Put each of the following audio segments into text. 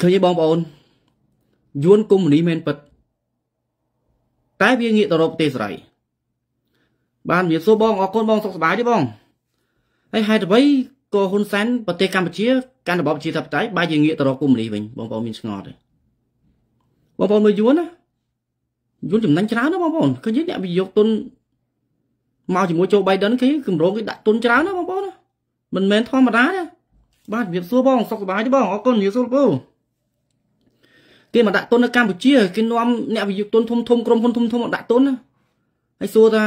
ឃើញទេបងប្អូនយួនកុំមុនីមែនពិតតែវាងាកទៅរកប្រទេសសេរីបានវាសួរបងអរគុណបងសុខសប្បាយទេបងហើយហេតុអ្វីក៏ហ៊ុនសែនប្រទេសកម្ពុជាកាន់របបប្រជាធិបតេយ្យបែរជាងាកទៅរកកុម្មុយនីវិញបងប្អូនមានស្ងល់ទេបងប្អូនមើលយួនណាយួនចំណេញច្រើនណាបងប្អូនឃើញទេអ្នកវិនិយោគទុនមកជាមួយโจ Biden គេគម្រោងគេដាក់ទុនច្រើនណាបងប្អូនណាមិនមែនធម្មតាទេបាទជំរាបសួរបងសុខសប្បាយទេបងអរគុណជំរាបសួរពូ គេមកដាក់ទុននៅកម្ពុជាគេនាំអ្នកវិនិយោគទុនធំធំក្រុមហ៊ុនធំធំមកដាក់ទុនណាហើយសួរថា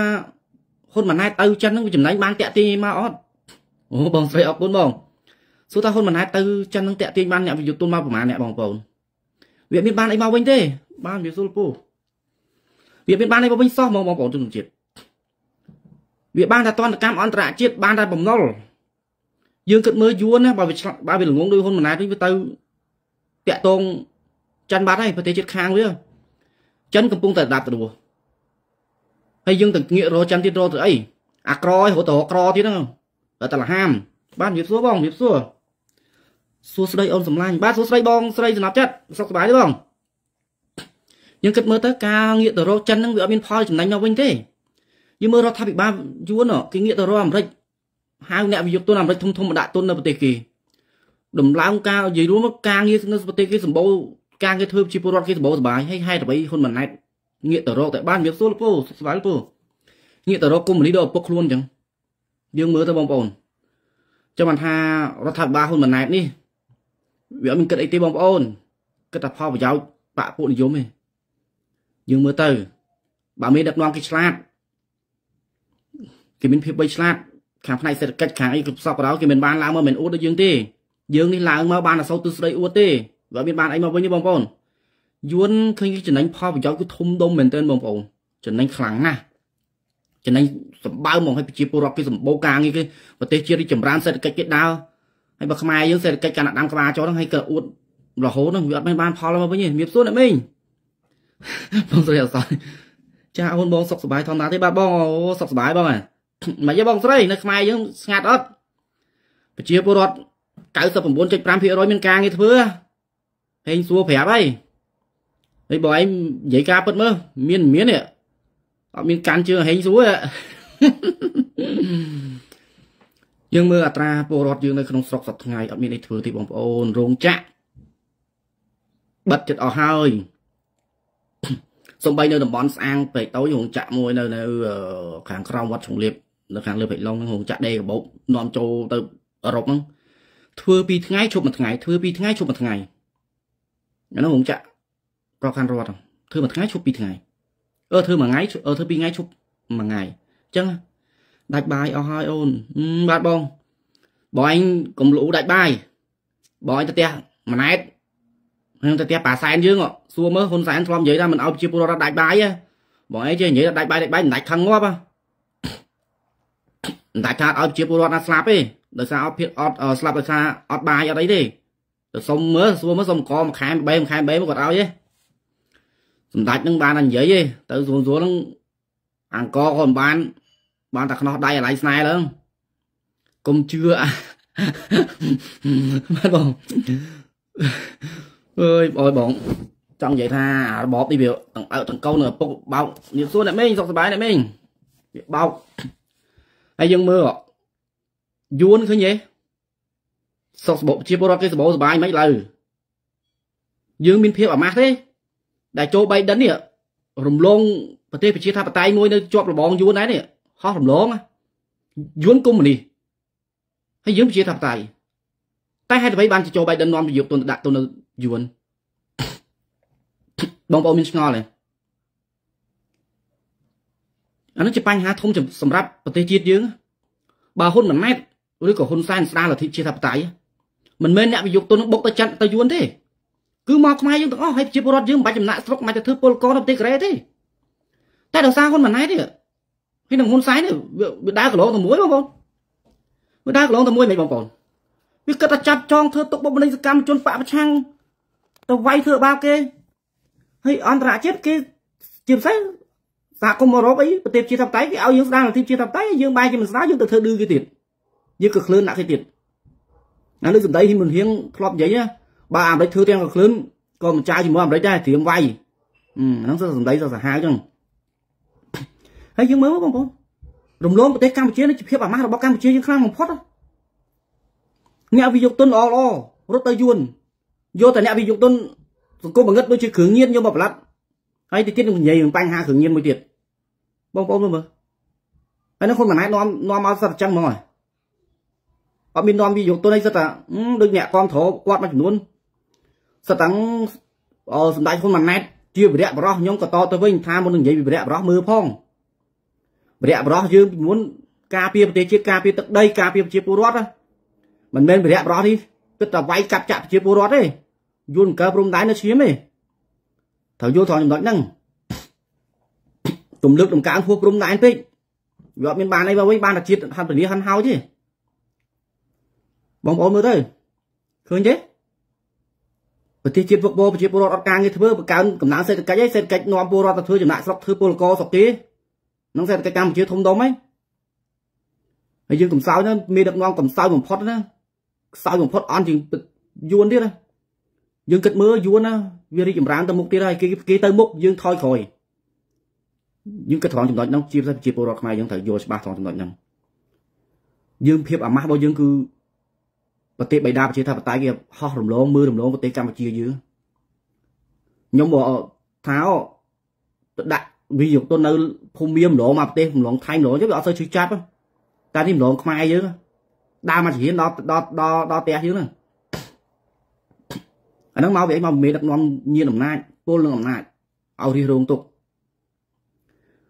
ហ៊ុនម៉ាណែតទៅចិនហ្នឹងវាចំណេញបានតាក់ទាញមកអត់អូបងស្រីអរគុណបងសួរថាហ៊ុនម៉ាណែតទៅចិននឹងតាក់ទាញបានអ្នកវិនិយោគទុនមកប្រហែលអ្នកបងប្អូនវាមានបានអីមកវិញទេ បានវាសុលពូវាមានបានអីមកវិញសោះបងបងប្អូនជនជាតិវាបានតែតន្តកម្មអន្តរជាតិបានតែបំណុលយើងគិតមើលយួនណាបើវាបើវាល្ងងដោយហ៊ុនម៉ាណែតវិញវាទៅតាក់តង ចិនបាត់ហើយប្រទេសជិតខាងវាចិនកំពុងតែដាប់ទៅហើយយើងទៅងាករកចិនទៀតរកទៅអីអាក្រឲ្យរត់ទៅក្រទៀតហ្នឹងតែលហាម បានវាសួរបងវាសួរសួរស្ដីអូនសំឡាញ់បាទសួរស្ដីបងស្រីសំណាប់ចិត្តសុខសប្បាយទេបងយើងគិតមើលទៅការងាកទៅរកចិនហ្នឹងវាអត់មានផលចំណេញមកវិញទេយើងមើលរដ្ឋាភិបាលយួនគេងាកទៅរកអាមេរិកហៅអ្នកវិនិយោគទុនអាមេរិកធំធំមកដាក់ទុននៅប្រទេសគេដំឡើងការនិយាយរួមការងារនៅប្រទេសគេសម្បូរ ការងារធ្វើជាពលរដ្ឋគេសម្បូរសบายហើយហេតុអ្វីហ៊ុនម៉ាណែតងាកទៅរកតែបានវាសួរពូស្វាយពូងាកទៅរកគុំលីដល់ឪពុកខ្លួនអញ្ចឹងយើងមើលទៅបងប្អូនចាំបានថារដ្ឋាភិបាលហ៊ុនម៉ាណែតនេះវាអត់មានគិតអីទេបងប្អូនគិតតែផលប្រយោជន៍បកពួកនិយមទេយើងមើលទៅបើមានដឹកនាំគេឆ្លាតគេមានភាពបីឆ្លាតខាងផ្នែកសេដ្ឋកិច្ចខាងអីគ្រប់សពក៏ដោយគេមិនបានឡើងមកមិនអួតដូចយើងទេយើងនេះឡើងមកបានអសោទិស្ដីអួតទេ បើមានបានអីមកវិញទេបងប្អូនយួនឃើញចំណេញផលប្រយោជន៍គឺធំដុំមែនទែនបងប្អូនចំណេញខ្លាំងណាស់ចំណេញសម្បើមមកឲ្យប្រជាពលរដ្ឋគេសម្បូរការងារគេប្រទេសជាតិរីចម្រើនសេដ្ឋកិច្ចគេដើរហើយបើខ្មែរយើងសេដ្ឋកិច្ចកាន់តែដាំក្បាលចោលហ្នឹងហើយក៏អួតរហូតហ្នឹងវាអត់មានបានផលមកវិញទេមានសួរអ្នកមីងបងស្រីអត់សោះចាអូនបងសុខសប្បាយធម្មតាទេបាទបងអូសុខសប្បាយបងហ៎មិនទេបងស្រីនៅខ្មែរយើងស្ងាត់អត់ប្រជាពលរដ្ឋ99.5%មានការងារធ្វើហេ ងសួរប្រាប់ហើយហើយបើឯងនិយាយការពិតមើលមានមានទេអត់មានកាន់ជើងហេងសួរយើងមើលអត្រាពលរដ្ឋយើងនៅក្នុងស្រុកសប្តាហ៍ថ្ងៃអត់មានអីធ្វើទេបងប្អូនរោងចក្របិទចិត្តអស់ហើយសំបីនៅតំបន់ស្អាងពេកតូចរោងចក្រមួយនៅនៅខាងក្រោមវត្តឈុងលៀបនៅខាងលើពេកឡុងហ្នឹងរោងចក្រដេកបោកនាំចូលទៅអឺរ៉ុបហ្នឹងធ្វើពីថ្ងៃឈប់មួយថ្ងៃធ្វើពីថ្ងៃឈប់មួយថ្ងៃ អានោះរោងចក្រប្រកាន់រដ្ឋធ្វើមួយថ្ងៃឈប់ពីរថ្ងៃអឺធ្វើមួយថ្ងៃអឺធ្វើពីរថ្ងៃឈប់មួយថ្ងៃអញ្ចឹងដាច់បាយអស់ហើយអូនបាទបងបងឯងកុំលូដាច់បាយបងឯងទៅផ្ទះម៉ណែតខ្ញុំទៅផ្ទះប៉ាសែនយើងសួរមើលហ៊ុនសែនធ្លាប់និយាយថាមិនឲ្យប្រជាពលរដ្ឋដាច់បាយបងឯងចេះនិយាយដាច់បាយដាច់បាយមិនដាច់ខឹងងាប់មិនដាច់ថាឲ្យប្រជាពលរដ្ឋណាស្លាប់ទេដោយសារអត់ភាពអត់ស្លាប់ដោយសារអត់បាយអត់អីទេ ទៅសុំមើលសួរមើលសុំកមួយខែបែមួយខែបែមកគាត់ឲ្យទេសម្ដេចនឹងបានតែនិយាយទេទៅស្រួលស្រួលនឹងអង្គក៏មិនបាន បានតែខ្នោះដៃអាឡៃស្នែឡើងកុំជឿបាទបងអើយអើយបងចង់និយាយថារបបនេះវាទាំងអើទាំងកូនឪពុកបោកនិយាយសួរអ្នកមេងសុខសប្បាយអ្នកមេងវាបោកហើយយើងមើលយួនឃើញទេ សុខសបជាពលរដ្ឋគេសបោសប្បាយមិនឡើយយើងមានភាពអាម៉ាស់ទេ ដែលចូលបៃដិននេះរំលងប្រទេសប្រជាធិបតេយ្យមួយនៅជាប់របងយួនដែរនេះហោះរំលងយួនកុំនេះហើយយើងប្រជាធិបតេយ្យតែហេតុអ្វីបានចូលបៃដិននាំយកទុនទៅដាក់ទុននៅយួនបងប្អូនមានឆ្ងល់ទេអានោះជាបញ្ហាធំសម្រាប់ប្រទេសជាតិយើងបើហ៊ុនម៉ាណែតឬក៏ហ៊ុនសែនស្ដារលទ្ធិជាធិបតេយ្យ មិនមែនអ្នកវិយុទុនបុកទៅចាត់ទៅយួនទេគឺមកខ្មែរយើងទាំងអស់ហើយប្រជាពលរដ្ឋយើងមិនបាច់ចំណាក់ស្រុកមិនបាច់ទៅធ្វើពលករនៅប្រទេសកូរ៉េទេតែដោយសារហ៊ុនម៉ាណែតទេហើយនឹងហ៊ុនសែននេះវាដើរកន្លងទៅមួយបងប្អូនវាដើរកន្លងទៅមួយមិនបងប្អូនវាគិតតែចាប់ចងធ្វើទុកបុកម្នេញសកម្មជនបពប្រឆាំងទៅវាយធ្វើបាបគេហើយអន្តរជាតិគេជាពិសេសសហគមន៍អឺរ៉ុបអីប្រទេសជាធិបតេយ្យគេឲ្យយើងស្ដារលទ្ធិជាធិបតេយ្យយើងបែរជាមិនស្ដារយើងទៅធ្វើឌឺគេទៀតយើងក៏ឃ្លឿនដាក់គេទៀត អានេះសម្ដីហ៊ីមុនហៀងធ្លាប់និយាយណាបើអាមេរិកធ្វើទាំងក៏គ្លឿនក៏មិនចាយជាមួយអាមេរិកដែរត្រៀមវាយហ្នឹងសសម្ដីសសាហាវចឹងហើយយើងមើលបងប្អូនរំលងប្រទេសកម្ពុជានេះជាភាពអាម៉ាស់របស់កម្ពុជាយើងខ្លាំងបំផុតអ្នកវិយោគទុនល្អល្អរត់ទៅយួនយកតែអ្នកវិយោគទុនសង្គមបង្ងឹតដូចជាគ្រឿងញៀនយកមកប្រឡាត់ហើយទីទៀតនឹងនិយាយនឹងបញ្ហាគ្រឿងញៀនមួយទៀតបងប្អូនមើលហើយនឹងខ្លួនម៉ណែតនាំនាំមកសិតអញ្ចឹងហ្មង អត់មាននាំវិយោគទុនអីសិតតែដូចអ្នកគ្រប់គ្រងគាត់មួយចំនួនសិតតាំងអសម្ដេចហ៊ុនម៉ាណែតជាវិរៈបរោះខ្ញុំក៏តទៅវិញថាមុននឹងនិយាយវិរៈបរោះមើលផងវិរៈបរោះយើងពីមុនការពារប្រទេសជាតិការពារទឹកដីការពារប្រជាពលរដ្ឋមិនមែនវិរៈបរោះនេះគិតតែវាយកាប់ចាក់ប្រជាពលរដ្ឋទេយួនកើព្រំដែននៅឈាមទេត្រូវយល់ត្រង់ចំណុចហ្នឹងទំលើកដំកើងហួសព្រំដែនពេកវាអត់មានបានអីបើវិញបានតែជាតិហិនពលាហិនហោចទេ បងប្អូនមើលទៅឃើញទេប្រទេសជាតិវឹកវរប្រជាពលរដ្ឋអត់ការងារធ្វើបង្កើនកំណើនសេដ្ឋកិច្ចឯសេដ្ឋកិច្ចនាំពលរដ្ឋទៅធ្វើចំណាក់ស្រុកធ្វើពលករស្រុកគេនឹងសេដ្ឋកិច្ចកម្ពុជាធំដុំហីហើយយើងកំសោយណាមានដឹកនាំកំសោយបំផុតណាខ្សោយបំផុតអន់ជាងយួនទៀតណាយើងគិតមើលយួនណាវារីកចម្រើនទៅមុខទៀតហើយគេគេទៅមុខយើងថយក្រោយយើងគិតត្រង់ចំណុចហ្នឹងជាប្រជាពលរដ្ឋខ្មែរយើងត្រូវយល់ច្បាស់ត្រង់ចំណុចហ្នឹងយើងភាពអាម៉ាស់របស់យើងគឺ ប្រទេសបៃតាប្រជាធិបតេយ្យគេហោះរំលងមើលរំលងប្រទេសកម្ពុជាយើងខ្ញុំមកថាទៅដាក់វាយកទៅនៅភូមិមាមរងមកប្រទេសរំលងថៃរងចឹងវាអត់សូវជឿចាប់តែនេះរំលងខ្មែរយើងដើរមកជំនាញដល់ដល់ដល់ដល់ផ្ទះយើងហ្នឹងអាហ្នឹងមកវាអីមកមេដឹកនាំញៀនអំណាចពលនឹងអំណាចឲ្យរិះរងទុក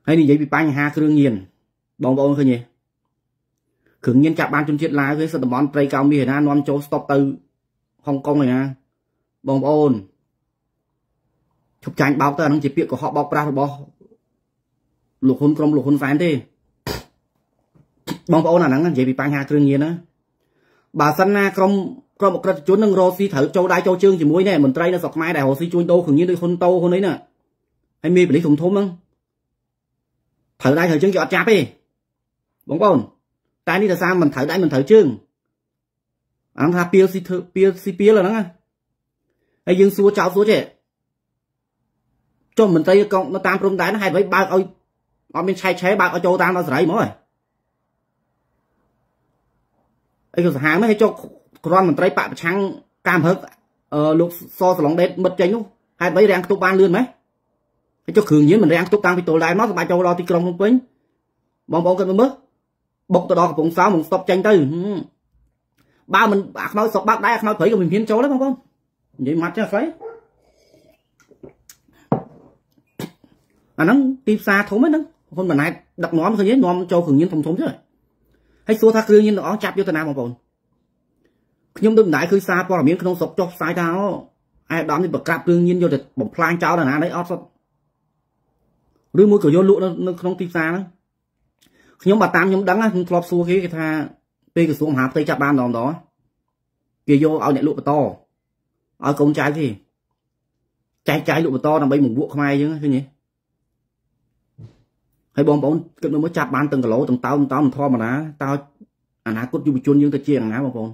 ហើយនិយាយពីបញ្ហាគ្រឿងញៀនបងប្អូនឃើញទេ គ្រឿងញៀនចាប់បានជនជាតិឡាវគេសិទ្ធិតំបន់ព្រៃកោមាសឯណានាំចូលស្តុបទៅហុងកុងឯណាបងប្អូនឈប់ចាញ់បោកទៅអានឹងជាពាក្យកុហកបោកប្រាស់របស់លោកហ៊ុនក្រុមលោកហ៊ុនសែនទេបងប្អូនអាហ្នឹងនិយាយពីបញ្ហាគ្រឿងញៀនណាបើសិនណាក្រុមក្រុមអក្រិតជននឹងរកស៊ីត្រូវចូលដៃចូលជើងជាមួយនេះមន្ត្រីនៅស្រុកខ្មែរដែលរកស៊ីជួញដូរគ្រឿងញៀនដូចហ៊ុនតូហ៊ុនអីណាហើយមានបលិសធំធំហ្នឹងត្រូវដៃត្រូវជើងគេអត់ចាប់ទេបងប្អូន តែនេះតែសារមិនត្រូវដៃមិនត្រូវជើងអានថាពៀលស៊ីធ្វើពៀលស៊ីពៀលហ្នឹងណាហើយយើងសួរចោលសួរចេះចុះមន្ត្រីកងនៅតាមព្រំដែនហេតុអ្វីបើកឲ្យអត់មានឆែកឆែបើកឲ្យចូលតាមដល់សេរីហ្មងហ៎អីក៏សាហាវមិនឲ្យចុះក្រមមន្ត្រីបកប្រឆាំងការមហឹកអឺលោកសសឡុងដេតមិត្តចេញនោះហេតុអ្វីរាំងខ្ទប់បានលឿនម៉េចហើយចុះគ្រឿងញៀនមិនរាំងខ្ទប់តាំងពីទល់ដែនមកសម្រាប់ចូលដល់ទីក្រុងភ្នំពេញបងប្អូនគិតមើល បុកទៅដល់កំពង់សោមមកស្តុបចេញទៅបើមិនអាខ្មោចស្រុកបាក់ដែរអាខ្មោចព្រៃក៏មិនហ៊ានចូលដែរបងប្អូននិយាយម៉ាត់ចេះស្អីអាហ្នឹងទីផ្សារធំហ្នឹងហ៊ុនម៉ាណែតដឹកនាំឃើញទេនាំចូលគ្រឿងញៀនធំធំទេហើយសួរថាគ្រឿងញៀនទាំងអស់ចាប់យកទៅណាបងប្អូនខ្ញុំដូចមិនដែរឃើញសារព័ត៌មានក្នុងស្រុកចុះផ្សាយថាអែដាមនេះប្រក្រាបគ្រឿងញៀនយកទៅបំផ្លាញចោលដល់ណានេះអត់សុទ្ធឬមួយក៏យកលក់នៅក្នុងទីផ្សារហ្នឹង ខ្ញុំបើតាមខ្ញុំដឹងខ្ញុំធ្លាប់សួរគេគេថាពេលក្រសួងមហាផ្ទៃចាប់បានម្ដងម្ដងគេយកឲ្យអ្នកលក់បន្តឲ្យកូនចៅគេចែកចាយលក់បន្តដើម្បីមកវក់ខ្មែរយើងឃើញទេហើយបងប្អូនគិតមើលចាប់បានទាំងគីឡូទាំងតោទាំងតោមិនធម្មតាតើអនាគតយុវជនយើងទៅជាយ៉ាងណាបងប្អូន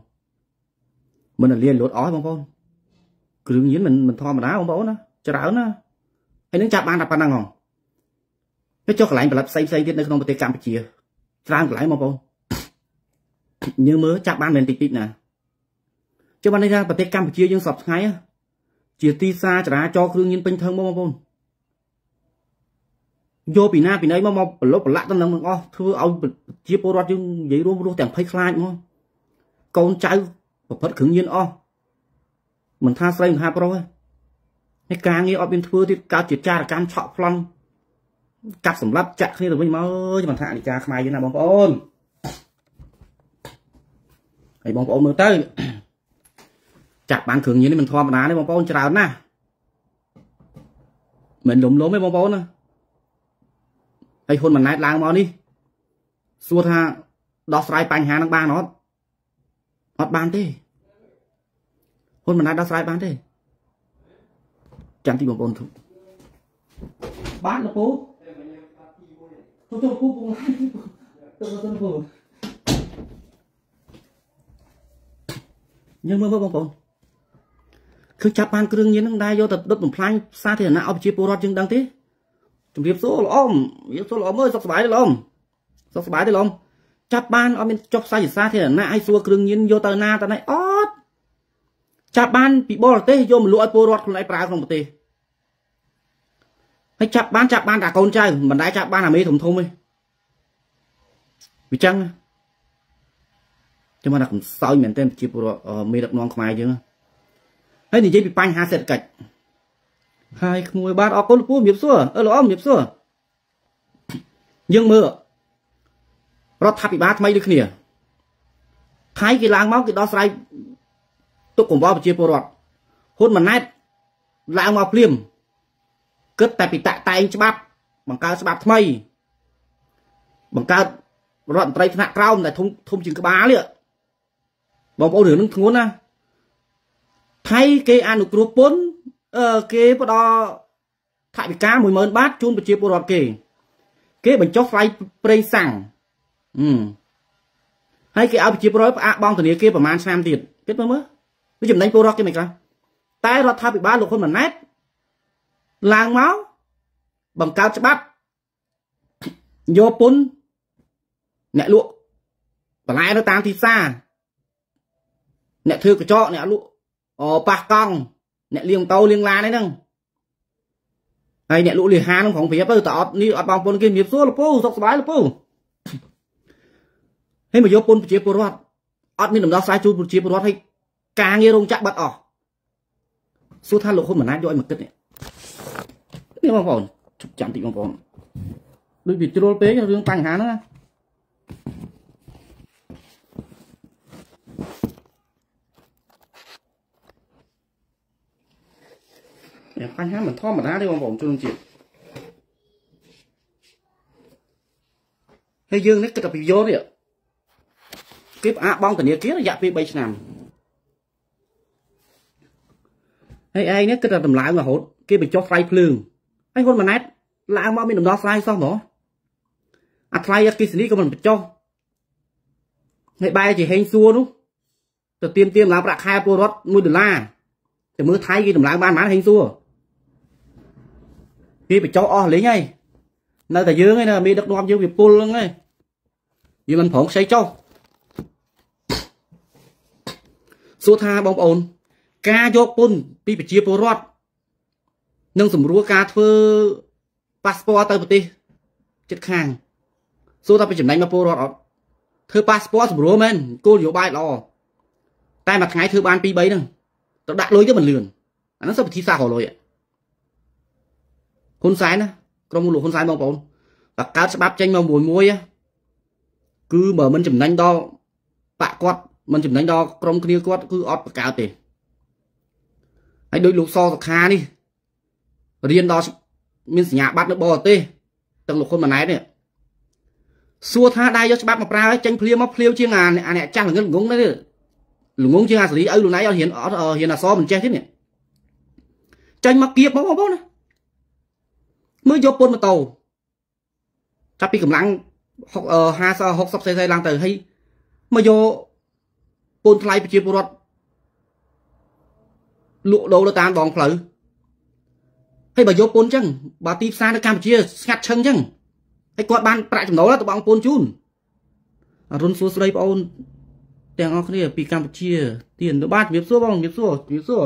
មិនលៀនលួតអស់បងប្អូនគ្រឿងញៀនមិនមិនធម្មតាបងប្អូនណាច្រើនណាហើយនឹងចាប់បានតែប៉ុណ្ណឹងហ៎ទៅចុះកន្លែងផលិតផ្សេងផ្សេងទៀតនៅក្នុងប្រទេសកម្ពុជា ច្រើនកន្លែងបងប្អូនយើងមើលចាប់បានមិនតិចតិចណាចុះបានន័យថាប្រទេសកម្ពុជាយើងសពថ្ងៃជាទីផ្សារចរាចរគ្រឿងញៀនពេញធឹងបងប្អូនយកពីណាពីណីមកមកប្រឡប់ប្រឡាក់ទៅនឹងទាំងអស់ធ្វើឲ្យជាពលរដ្ឋយើងនិយាយរួមរស់ទាំងភ័យខ្លាចមកកូនចៅប្រព្រឹត្តគ្រឿងញៀនអស់មិនថាស្រីមិនថាប្រុសទេហើយការងារអត់មានធ្វើទៀតកើតជាចារកម្មឆក់ប្លន់ កាប់សម្លាប់ចាក់គ្នាទៅវិញមកអើយមិនថាអនិកាខ្មែរយើងណាបងប្អូនហើយបងប្អូនមើលទៅចាក់បានគ្រឿងញៀននេះមិនធម្មតាទេបងប្អូនច្រើនណាស់មិនលំលំទេបងប្អូនណាហើយហ៊ុនម៉ាណែតឡើងមកនេះសួរថាដោះស្រាយបញ្ហានឹងបានអត់អត់បានទេហ៊ុនម៉ាណែតដោះស្រាយបានទេចាំទីបងប្អូនធុបានលោកពូ ទៅទៅពូពូទៅទៅពូយើងមើលបងប្អូនគឺចាប់បានគ្រឿងញៀនហ្នឹងដែរយកទៅដុតបំផ្លាញសាធារណៈឲ្យប្រជាពលរដ្ឋយើងដឹងទេជំរាបសួរល្អមជំរាបសួរល្អមើលសុខសប្បាយទេល្អមសុខសប្បាយទេល្អមចាប់បានអត់មានចុះផ្សាយសាធារណៈឲ្យសួរគ្រឿងញៀនយកទៅណាទៅណៃអត់ចាប់បានពីបរទេសយកមកលក់ឲ្យពលរដ្ឋខ្លួនឯងប្រើក្នុងប្រទេស ហើយចាប់បានចាប់បានតែកូនចៅមិនដែលចាប់បានអាមេធំធំទេវាចឹងចាំមកដាក់កំសោយមែនទែនជាពលរដ្ឋមេដឹកនាំខ្មែរយើងហើយនិយាយពីបញ្ហាសេដ្ឋកិច្ចហើយក្មួយបាទអរគុណពូជំរាបសួរអឺល្អជំរាបសួរយើងមើលរដ្ឋាភិបាលថ្មីដូចគ្នាថៃគេឡើងមកគេដោះស្រាយទុកកង្វល់ប្រជាពលរដ្ឋហ៊ុនម៉ាណែតឡើងមកភ្លាម គិតតែពីតាក់តែងច្បាប់បង្កើតច្បាប់ថ្មី បង្កើតរដ្ឋមន្ត្រីថ្នាក់ក្រោមដែលធំធំជាងក្បាលនេះបងប្អូនរឿងនឹងធ្ងន់ណាថៃគេអនុគ្រោះពន្ធអឺគេផ្ដល់ថវិកា10000បាតជូនប្រជាពលរដ្ឋគេ គេបញ្ចុះថ្លៃប្រេងសាំងអឺហើយគេឲ្យប្រជាពលរដ្ឋផ្អាកបង់ធនាគារប្រហែលឆ្នាំទៀតគិតមើលមើលវាចំណេញពលរដ្ឋគេមិនខ្លះតែរដ្ឋាភិបាលលោកហ៊ុនម៉ាណែត ឡើងមកបង្កើតច្បាប់យកពន្ធអ្នកលក់បន្លែនៅតាមទីផ្សារអ្នកធ្វើកញ្ចក់អ្នកលក់អូប៉ះកង់អ្នកលាងម៉ូតូលាងឡានហ្នឹងហើយអ្នកលក់លីហាហ្នឹងផងប្រៀបទៅតអត់នេះអត់បងប្អូនគេជំរាបសួរលពូសុខសប្បាយលពូហើយមកយកពន្ធប្រជាពលរដ្ឋអត់មានដំណោះស្រាយជូនប្រជាពលរដ្ឋឲ្យការងាររោងចក្របាត់អស់សួរថាលោកហ៊ុនម៉ាណែតយកឲ្យមកគិតនេះ នេះបងប្អូនជប់ចាំតិចបងប្អូនដូចវាជ្រុលពេករឿងបញ្ហាហ្នឹងណាបញ្ហាមិនធម្មតាទេបងប្អូនជនជាតិហើយយើងនេះគិតតែពីយកនេះគេផ្អាកបងធនាគាររយៈពេល3ឆ្នាំហើយឯងនេះគិតតែតម្លើងរហូតគេបញ្ចុះថ្លៃភ្លើង ហើយហ៊ុនម៉ាណែតឡើងមកមានដំណោះស្រាយសោះហ្មងអាថ្លៃអគិសនីក៏មិនបញ្ចុះហើយបែរជាហេងសួរនោះទៅទៀមទៀមឡើងប្រាក់ខែពលរដ្ឋ1ដុល្លារតែមើលថៃគេតម្លើងបានប៉ុន្មានហេងសួរគេបញ្ចុះអស់លេងហើយនៅតែយើងឯណាមេដឹកនាំយើងវាពុលហ្នឹងឯងយើងមិនប្រងខ្ចីចុះសួរថាបងប្អូន ការយកពន្ធពីប្រជាពលរដ្ឋ និងសម្រួលការធ្វើប៉ាសពតទៅប្រទេសជិតខាងសួរថាពីចំណេញមកពលរដ្ឋអត់ធ្វើប៉ាសពតសម្រួលមែនគោលនយោបាយល្អតែមួយថ្ងៃធ្វើបាន2 3ហ្នឹងទៅដាក់លុយទៅមិនលឿនអាហ្នឹងសិស្សវិធីសាស្ត្ររលុយហ៊ុនសែនណាក្រុមលោកហ៊ុនសែនបងប្អូនបកកើតច្បាប់ចេញមកមួយមួយគឺបើមិនចំណេញដល់បាក់គាត់មិនចំណេញដល់ក្រុមគ្នាគាត់គឺអត់បកកើតទេហើយដោយលោកសសុខានេះ រៀនដល់មានសញ្ញាបត្រនៅបរទេសទាំងលោកហ៊ុនម៉ាណែតនេះសួរថាដែរយកច្បាប់មកប្រើឲ្យចេញភ្លាមមកភ្លាវជាងអាអ្នកចាស់ល្ងឹតល្ងងនេះល្ងងជាងអាសេរីឲ្យលោកណៃអត់ហ៊ានអត់ហ៊ានអសមិនចេះទេនេះចេញមកគៀបមកបងប្អូនណាមើលយកពន្ធម៉ូតូចាប់ពីកម្លាំង50 60 cc ឡើងទៅហើយមកយកពន្ធថ្លៃប្រជាពលរដ្ឋលក់ដូរទៅតាមដងផ្លូវ ហើយបើយកពន្ធអញ្ចឹងបើទីផ្សារនៅកម្ពុជាស្ងាត់ឈឹងអញ្ចឹងហើយគាត់បានប្រាក់ចំណូលទៅបងពន្ធជូនអរុនសួស្ដីបងអូនទាំងអស់គ្នាពីកម្ពុជាទៀនទៅបាទជំរាបសួរបងជំរាបសួរជំរាបសួរ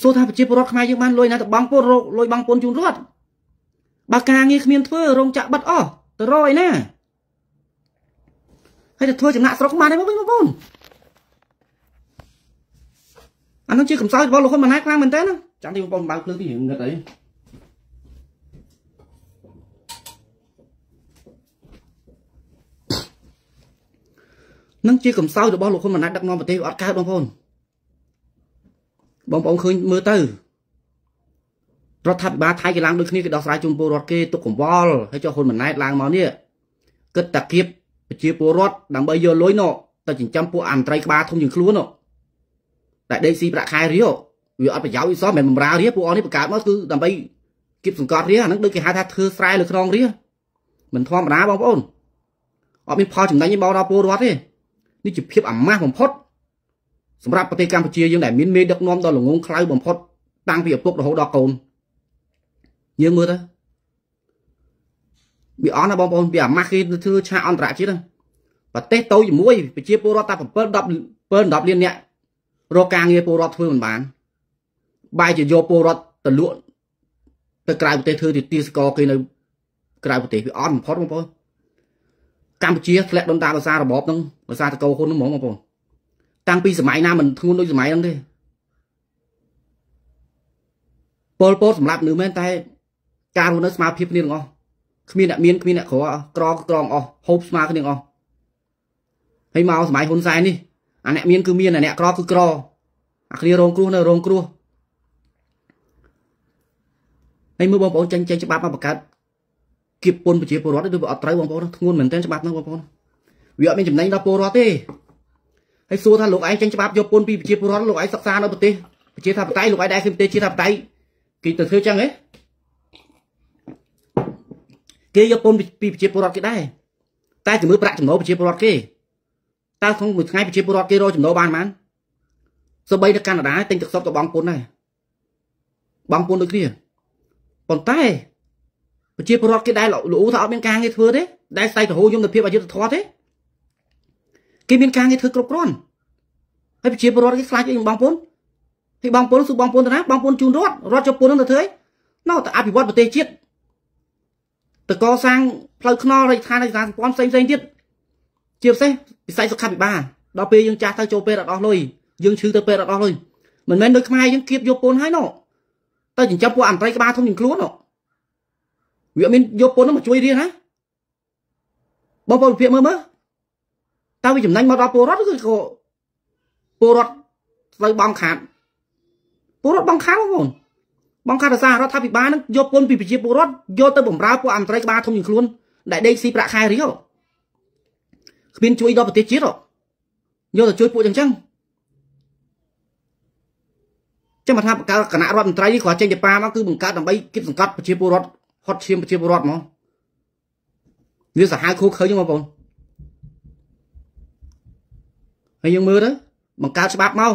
សួរថាប្រជាពលរដ្ឋខ្មែរយើងបានលុយណាទៅបងពន្ធលុយបងពន្ធជូនរដ្ឋបើការងារគ្មានធ្វើរោងចក្របិទអស់ទៅរយណាហើយទៅធ្វើចំណាក់ស្រុកបានទេបងប្អូន អានោះជាកំសោយរបស់លោកហ៊ុនម៉ាណែតខ្លាំងមែនតើណាចាំទីបងប្អូនបើកភ្លើងទីងឹតអីនឹងជាកំសោយរបស់លោកហ៊ុនម៉ាណែតដឹកនាំប្រទេសអត់កើតបងប្អូនបងប្អូនឃើញមើលទៅរដ្ឋាភិបាលថៃគេឡើងដូចគ្នាគេដោះស្រាយជូនពលរដ្ឋគេទុកកង្វល់ហើយចុះហ៊ុនម៉ាណែតឡើងមកនេះគិតតាគៀបប្រជាពលរដ្ឋដើម្បីយកលុយនោះទៅចិញ្ចឹមពួកអមន្ត្រីក្បាលធំជាងខ្លួននោះ តែដេកស៊ីប្រាក់ខែរៀលវាអត់ប្រយោជន៍អីសោះមិនបំរើរៀលពួកអស់នេះបង្កើតមកគឺដើម្បីគៀបសង្កត់រៀលអាហ្នឹងដូចគេហៅថាធ្វើស្រែលើខ្នងរៀលមិនធម្មតាបងប្អូនអត់មានផលចំណេញទេមកដល់ពលរដ្ឋទេនេះជាភាពអាម៉ាស់បំផុតសម្រាប់ប្រទេសកម្ពុជាយើងដែលមានមេដឹកនាំដ៏ល្ងងខ្លៅបំផុតតាំងពីឪពុករហូតដល់កូនយើងមើលទៅវាអន់ណាបងប្អូនវាអាម៉ាស់គេធ្វើឆាកអន្តរជាតិហ្នឹងប្រទេសតូចជាមួយប្រជាពលរដ្ឋតែ7 10 7 10លាននាក់ រកការងារពលរដ្ឋធ្វើមិនបានបែរជាយកពលរដ្ឋទៅលក់ទៅក្រៅប្រទេសធ្វើទីទីសកលគេនៅក្រៅប្រទេសវាអត់បំផុតបងប្អូនកម្ពុជាធ្លាក់ដុនតាភាសារបបហ្នឹងភាសាតកោហ៊ុនហ្នឹងហ្មងបងប្អូនតាំងពីសម័យណាមិនធ្ងន់ដូចសម័យហ្នឹងទេពលពតសម្រាប់នៅមែនតែការរស់នៅស្មារភាពគ្នាទាំងអស់គ្មានអ្នកមានគ្មានអ្នកក្រក្រក្រងអស់ហូបស្មើគ្នាទាំងអស់ហើយមកសម័យហ៊ុនសែននេះ អាអ្នកមានគឺមានអាអ្នកក្រគឺក្រអាគ្នារងគ្រោះនៅរងគ្រោះហើយមើលបងប្អូនចេញចេញច្បាប់មកបង្កើតគៀបពន្ធប្រជាពលរដ្ឋដូចវាអត់ត្រូវបងប្អូនធ្ងន់មែនទែនច្បាប់ហ្នឹងបងប្អូនវាអត់មានចំណេញដល់ពលរដ្ឋទេហើយសួរថាលោកឯងចេញច្បាប់យកពន្ធពីប្រជាពលរដ្ឋលោកឯងសិក្សានៅប្រទេសប្រជាធិបតេយ្យលោកឯងដែរគឺប្រទេសជាធិបតេយ្យគេទៅធ្វើចឹងហ៎គេយកពន្ធពីប្រជាពលរដ្ឋគេដែរតែជំនឿប្រាក់ចំណូលប្រជាពលរដ្ឋគេ តើក្នុងមួយថ្ងៃប្រជាពលរដ្ឋគេរកចំណូលបានប៉ុន្មានសូម្បីនៅកាណាដាទិញទឹកសុទ្ធក៏បងពន្ធដែរបងពន្ធដូចគ្នាប៉ុន្តែប្រជាពលរដ្ឋគេដែលលូថាអត់មានការងារធ្វើទេដែលស្័យទៅហូរយមទៅភាពអយុត្តិធម៌ទេគេមានការងារធ្វើគ្រប់គ្រាន់ហើយប្រជាពលរដ្ឋគេខ្លាចអីបងប្អូនហើយបងប្អូនគឺបងប្អូនទៅណាបងប្អូនជូនរដ្ឋរដ្ឋចូលពន្ធនឹងទៅធ្វើអីណោតែអភិវឌ្ឍប្រទេសជាតិទៅកសាងផ្លូវថ្នល់រាជដ្ឋានឯកសារសម្ព័ន្ធផ្សេងផ្សេងទៀត ជាពិសេសវិស័យសុខាភិបាលដល់ពេលយើងចាស់ទៅចូលពេទ្យអត់អស់លុយយើងឈឺទៅពេទ្យអត់អស់លុយមិនមែនដូចខ្មែរយើងគៀបយកពន្ធហើយណោទៅចិញ្ចឹមពួកអន្តរក្បាលធំជាងខ្លួនណោវាមានយកពន្ធមកជួយរៀនណាបងប្អូនភាគមើលមើលតើវាចំណេញមកដល់ពលរដ្ឋឬក៏ពលរដ្ឋត្រូវបងខាតពលរដ្ឋបងខាតបងប្អូនបងខាតសាររដ្ឋាភិបាលនឹងយកពន្ធពីប្រជាពលរដ្ឋយកទៅបំរើពួកអន្តរក្បាលធំជាងខ្លួនដែលដេកស៊ីប្រាក់ខែរៀល គ្មានជួយដល់ប្រទេសជាតិយកទៅជួយពួកចឹងចឹងចាំថាបង្កើតគណៈរដ្ឋមន្ត្រីគាត់ចេញទៅប៉ាមកគឺបង្កើតដើម្បីគិតសង្កត់ប្រជាពលរដ្ឋហត់ឈាមប្រជាពលរដ្ឋហ្មងវាសាហាវខូឃើញបងប្អូនហើយយើងមើលទៅបង្កើតច្បាប់មក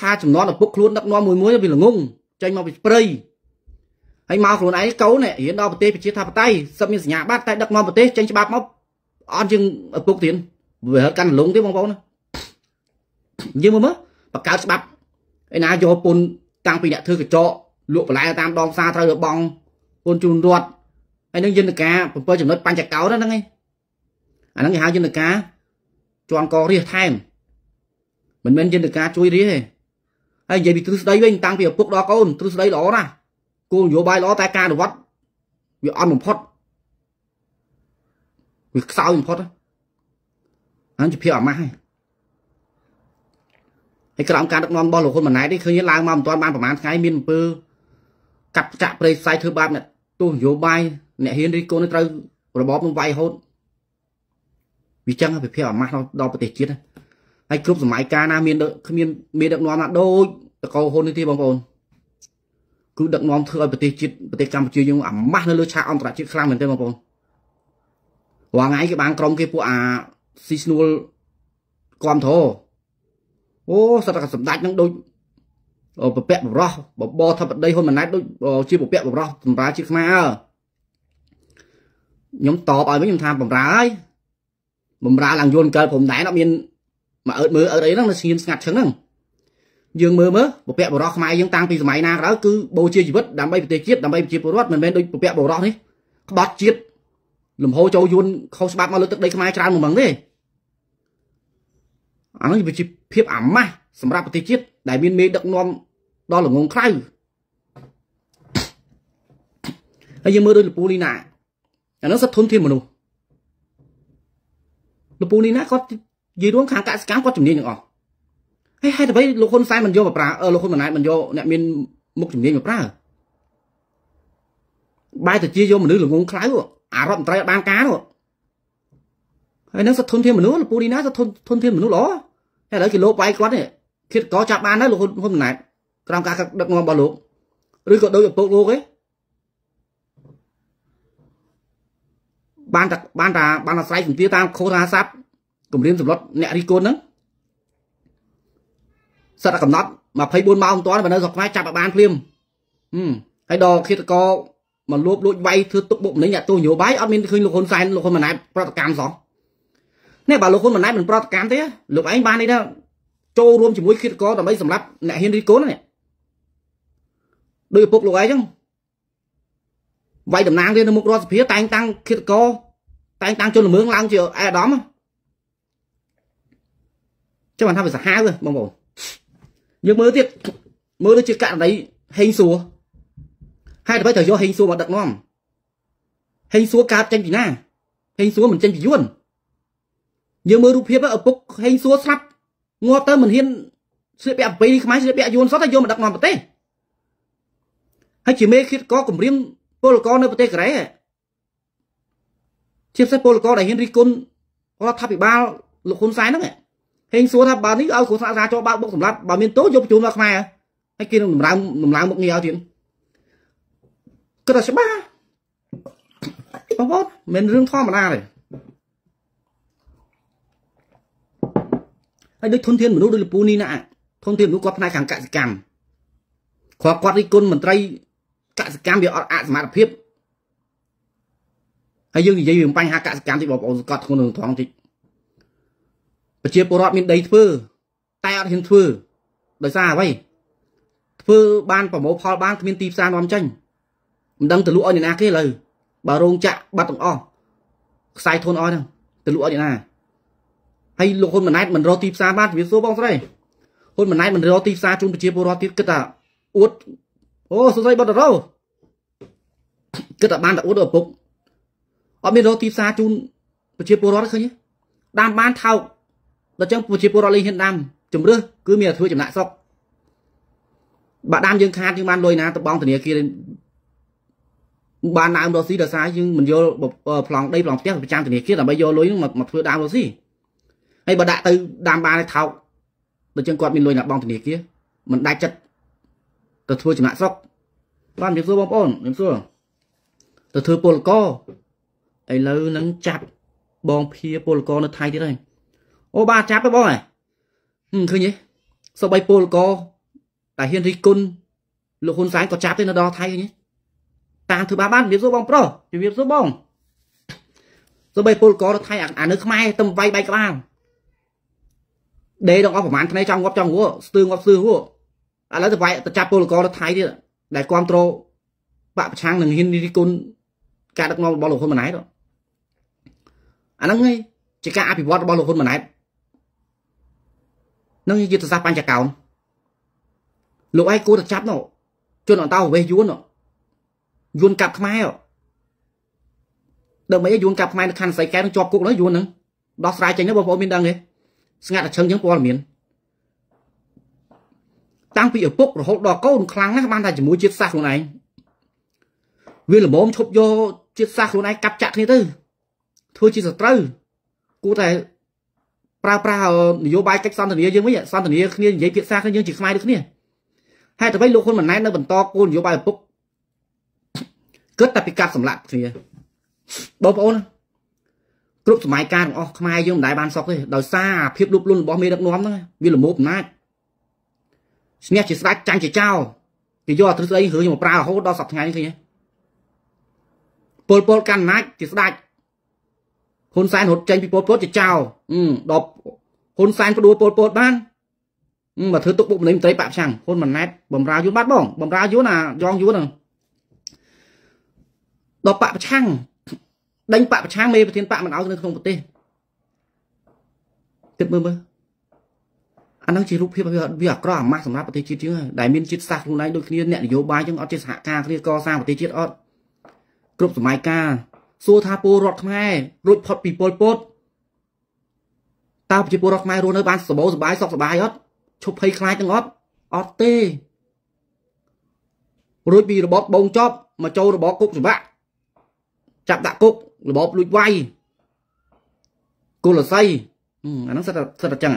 ថាចំនួនឪពុកខ្លួនដឹកនាំមួយមួយវាល្ងងចេញមកពីព្រៃហើយមកខ្លួនឯងកូនរៀនដល់ប្រទេសប្រជាធិបតេយ្យសឹកមានសញ្ញាបត្រតែដឹកនាំប្រទេសចេញច្បាប់មក អត់ជាងឪពុកទៀតវាហត់កាន់លងទេបងប្អូនយើងមើលមើលបង្កើតច្បាប់ឯណាយកពុនតាំងពីអ្នកធ្វើកញ្ចក់លក់បន្លែតាមដងផ្សារត្រូវបងពុនជូនរដ្ឋហើយនឹងយន្តការ7ចំណុចបញ្ចកោណហ្នឹងឯងអាហ្នឹងគេហៅយន្តការជាន់ករាសថែមមិនមែនយន្តការជួយរាសទេហើយនិយាយពីទ្រឹស្ដីវិញតាំងពីឪពុកដល់កូនទ្រឹស្ដីល្អណាស់គោលនយោបាយល្អតែការអនុវត្តវាអន់បំផុត វាខ្សោយបំផុតហ្នឹងជាភាពអាម៉ាស់ហើយហើយក្រោមការដឹកនាំរបស់លោកហ៊ុនម៉ាណែតនេះឃើញឡើងមកមិនទាន់បានប្រហែលថ្ងៃមានអំពើកាប់ចាក់ព្រៃផ្សាយធ្វើបាបអ្នកទោះនយោបាយអ្នកហ៊ានរីកូនត្រូវរបបនឹងវាយហូតវាចឹងវាភាពអាម៉ាស់ដល់ប្រទេសជាតិហើយគ្រប់សម័យកាលណាមានគ្មានមានដឹកនាំណាដូចតកោហ៊ុននេះទេបងប្អូនគឺដឹកនាំធ្វើឲ្យប្រទេសជាតិប្រទេសកម្ពុជាយើងអាម៉ាស់នៅលើឆាកអន្តរជាតិខ្លាំងមែនទេបងប្អូន រាល់ថ្ងៃគេបានក្រុមគេពួកអាស៊ីស្នួលគាំទ្រអូសត្វតែសម្ដេចនឹងដូចពពកបរោះបបធិបតីហ៊ុនម៉ាណែតដូចជាពពកបរោះសម្រាប់ជាតិខ្មែរខ្ញុំតបឲ្យវិញខ្ញុំថាបំរើហើយបំរើឡើងយន្តកើព្រំដែនអត់មានមកអើតមើលអើតអីហ្នឹងនៅស្ងៀមស្ងាត់ឈឹងហ្នឹងយើងមើលមើលពពកបរោះខ្មែរយើងតាំងពីសម័យណាក៏ដោយគឺបូជាជីវិតដើម្បីប្រទេសជាតិដើម្បីប្រជាពលរដ្ឋមិនមែនដូចពពកបរោះនេះក្បត់ជាតិ លំហូរចូលយួនខុសច្បាប់មកលើទឹកដីខ្មែរច្រើនហ្មងទេអានោះជាភាពអាម៉ាស់សម្រាប់ប្រទេសជាតិដែលមានមេដឹកនាំដល់ល្ងងខ្លៅហើយយើងមើលដូចលពូលីណាអានោះសិតធនធានមនុស្សលពូលីណាគាត់និយាយរួមខាងកសិកម្មគាត់ជំនាញទាំងអស់ហើយហេតុអ្វីលោកហ៊ុនសែនមិនយកមកប្រើអឺលោកហ៊ុនម៉ាណែតមិនយកអ្នកមានមុខជំនាញមកប្រើបែរទៅជាយកមនុស្សល្ងងខ្លៅ អារដ្ឋមន្ត្រីអត់បានការនោះហើយនឹងសធនធានមនុស្សលពូលីណាសធនធនធានមនុស្សល្អហើយឥឡូវគេលោកបាយគាត់នេះគិតក៏ចាប់បានដែរលោកហ៊ុនហ៊ុនម៉ាណែតក្រោមការដឹកនាំរបស់លោកឬក៏ដូចឪពុកលោកឯងបានតែបានតែបានអាស្រ័យជំទាវតាមខូរហាសាប់គម្រាមសម្លុតអ្នករីកូនហ្នឹងសិតតែកំណត់24ម៉ោងមិនទាន់បើនៅស្រុកខ្មែរចាប់ឲ្យបានភ្លាមហឹមហើយដល់ឃាតករ មកលួបលួចវាយធ្វើទុកបុកម្នេញអ្នកទោសនយោបាយអត់មានឃើញលោកហ៊ុនសែនលោកហ៊ុនម៉ាណែតប្រតិកម្មសោះនេះបើលោកហ៊ុនម៉ាណែតមិនប្រតិកម្មទេលោកឯងបាននេះថាចូលរួមជាមួយឃាតករដើម្បីសម្រាប់អ្នកហ៊ានរីកូននេះដោយឪពុកលោកឯងចឹងវាយតំណាងវានៅមុខរដ្ឋសភាតែងតាំងឃាតករតែងតាំងជនល្មើងឡើងជាអេដាមចាំបានថាវាសាហាវបងប្អូនយើងមើលទៀតមើលទៅជាករណីហេងសួរ ហេតុអ្វីត្រូវយកហេងសួរមកដឹកនាំហេងសួរកើតចេញពីណាហេងសួរមិនចេញពីយួនយើងមើលរូបភាពឪពុកហេងសួរស្លាប់ងាប់ទៅមិនហ៊ានស្លៀកពាក់អំពីខ្មែរស្លៀកពាក់យួនសតតែយកមកដឹកនាំប្រទេសហើយជាមេឃាតកគម្រាមពលករនៅប្រទេសកូរ៉េជាពិសេសពលករដែលហ៊ានរិះគន់រដ្ឋាភិបាលលោកហ៊ុនសែនហ្នឹងហេងសួរថាបើនេះឲ្យគ្រូសាស្ត្រាចូលបើកបុកសម្រាប់បើមានទោសយកបញ្ជូនមកខ្មែរហើយគេនឹងដំឡើងដំឡើងមុខងារឲ្យទៀត គិតថាច្បាស់បងប្អូនមិនរឿងធម្មតាទេហើយដូចធនធានមនុស្សដូចលពូនេះណាធនធានមនុស្សគាត់ផ្នែកខាងកសិកម្មគ្រាន់គាត់រិះគន់មន្ត្រីកសិកម្មវាអត់អសមត្ថភាពហើយយើងនិយាយរឿងបញ្ហាកសិកម្មតិចបងប្អូនស្កត់ធ្ងន់នឹងត្រង់តិចប្រជាពលរដ្ឋមានដីធ្វើតែអត់ហ៊ានធ្វើដោយសារអ្វីធ្វើបានប្រមូលផលបានគ្មានទីផ្សារនាំចេញ មិនដឹងទៅលក់ឲ្យអ្នកណាគេលើបើរោងចក្របាត់ទាំងអស់ខ្សែធនអស់ហ្នឹងទៅលក់ឲ្យអ្នកណាហើយលោកហ៊ុនម៉ាណែតមិនរកទីផ្សារបានវាសួរបងស្រីហ៊ុនម៉ាណែតមិនរកទីផ្សារជូនប្រជាពលរដ្ឋទៀតគិតថាអួតអូសួស្ដីបតរោគិតថាបានតែអួតឪពុកអត់មានរកទីផ្សារជូនប្រជាពលរដ្ឋឃើញទេដាំបានថោកដល់ចឹងប្រជាពលរដ្ឋលេងហ៊ានដាំជំរឿសគឺមានតែធ្វើចំណាក់ស្រុកបើដាំយើងខាតយើងបានលុយណាទៅបងធនាគារ បានដើមរស់ស៊ីដោយសារយើងមិនយកប្លង់ដីប្លង់ផ្ទះប្រចាំធនាគារដើម្បីយកលុយហ្នឹងមកធ្វើដើមរស់ស៊ីហើយបើដាក់ទៅដាំបានឲ្យថោកដូចចឹងគាត់មានលុយណាបងធនាគារមិនដាច់ចិត្តទៅធ្វើចំណាក់ស្រុកបានខ្ញុំសួរបងប្អូនខ្ញុំសួរទៅធ្វើពលករឥឡូវនឹងចាប់បងភៀពលករនៅថៃទៀតហើយអូបាទចាប់ទៅបងហ៎ឃើញទេសូម្បីពលករតែហ៊ានរិះគន់លោកហ៊ុនសែនក៏ចាប់ទេនៅដល់ថៃឃើញទេ តាមធ្វើបាបបានជំរាបសួរបងប្រុសជំរាបសួរបងសូម្បីពលករនៅថៃអានៅខ្មែរទៅវាយបែកក្បាលដេដល់អស់ប្រហែលថ្ងៃចង់ងាប់ចង់ហួរស្ទើងាប់ស្ទើហួរឥឡូវទៅវាយទៅចាប់ពលករនៅថៃទៀតដែលគ្រប់គ្រងបាក់ប្រឆាំងនឹងហ៊ានរិះគន់ការដឹកនាំរបស់លោកហ៊ុនម៉ាណែតអាហ្នឹងឯងជាការអភិវឌ្ឍរបស់លោកហ៊ុនម៉ាណែតនឹងយុទ្ធសាស្ត្របញ្ចកោណលោកឯងគួរតែចាប់នោះជនអន្តោប្រវេសន៍យួន យួនកាប់ខ្មែរដល់មិនយួនកាប់ខ្មែរនៅខណ្ឌសៃកែនឹងជាប់គុកនោះយួនហ្នឹងដោះស្រាយចេញទៅបងប្អូនមានដឹងទេស្ងាត់តែឈឹងចឹងព័ត៌មានតាំងពីឪពុករហូតដល់កូនខ្លាំងណាស់បានតែជាមួយជាតិសាសន៍ខ្លួនឯងវាល្មមឈប់យកជាតិសាសន៍ខ្លួនឯងកាប់ចាក់គ្នាទៅធ្វើជាសត្រូវគួរតែប្រើប្រាស់នយោបាយកិច្ចសន្ទនាយើងវិញសន្ទនាគ្នានិយាយភាសាគ្នាយើងជាខ្មែរដូចគ្នាហេតុអ្វីលោកហ៊ុនម៉ាណែតនៅបន្តគោលនយោបាយឪពុក គិតតែពីកាត់សម្លាប់គ្នាបងប្អូនគ្រប់សម័យកាលទាំងអស់ខ្មែរយើងមិនដែលបានសុខទេដោយសារភាពលុបលុនរបស់មេដឹកនាំហ្នឹងវាល្មមអំណាចស្នះជាស្ដេចចាញ់ជាចោលគេយកអត្រឹស្ដីរឿងមកប្រើរហូតដល់សប្តាហ៍ថ្ងៃនេះឃើញទេពលពលកាន់អំណាចជាស្ដេចហ៊ុនសែនរត់ចេញពីពលពតជាចោលដល់ហ៊ុនសែនផ្ដួលពលពតបានមកធ្វើទុកបុកម្នេញមន្ត្រីបាក់ឆាំងហ៊ុនម៉ាណែតបំរើយួនបាត់បងបំរើយួនអាយ៉ងយួនហ្នឹង ដល់បាក់ប្រឆាំងដេញបាក់ប្រឆាំងមេប្រធានបាក់មិនឲ្យនៅក្នុងប្រទេសគិតមើលមើលអានឹងជារូបភាពវាអាក្រក់អាម៉ាស់សម្រាប់ប្រទេសជាតិយើងដែលមានជាតិសាសន៍ខ្លួនឯងដូចគ្នាអ្នកនយោបាយយើងអត់ជាសហការគ្នាកសាងប្រទេសជាតិអត់គ្រប់សម័យកាលសួរថាពលរដ្ឋខ្មែររួចផុតពីពលពតតើប្រជាពលរដ្ឋខ្មែររស់នៅបានសបោសបាយសុខសบายអត់ឈប់ភ័យខ្លាចទាំងអត់អត់ទេរួចពីរបបបងចប់មកចូលរបបគុកច្បាក់ ចាប់ដាក់គុករបបលួចវាយគុលស័យអាហ្នឹងសិតសិតតែចឹង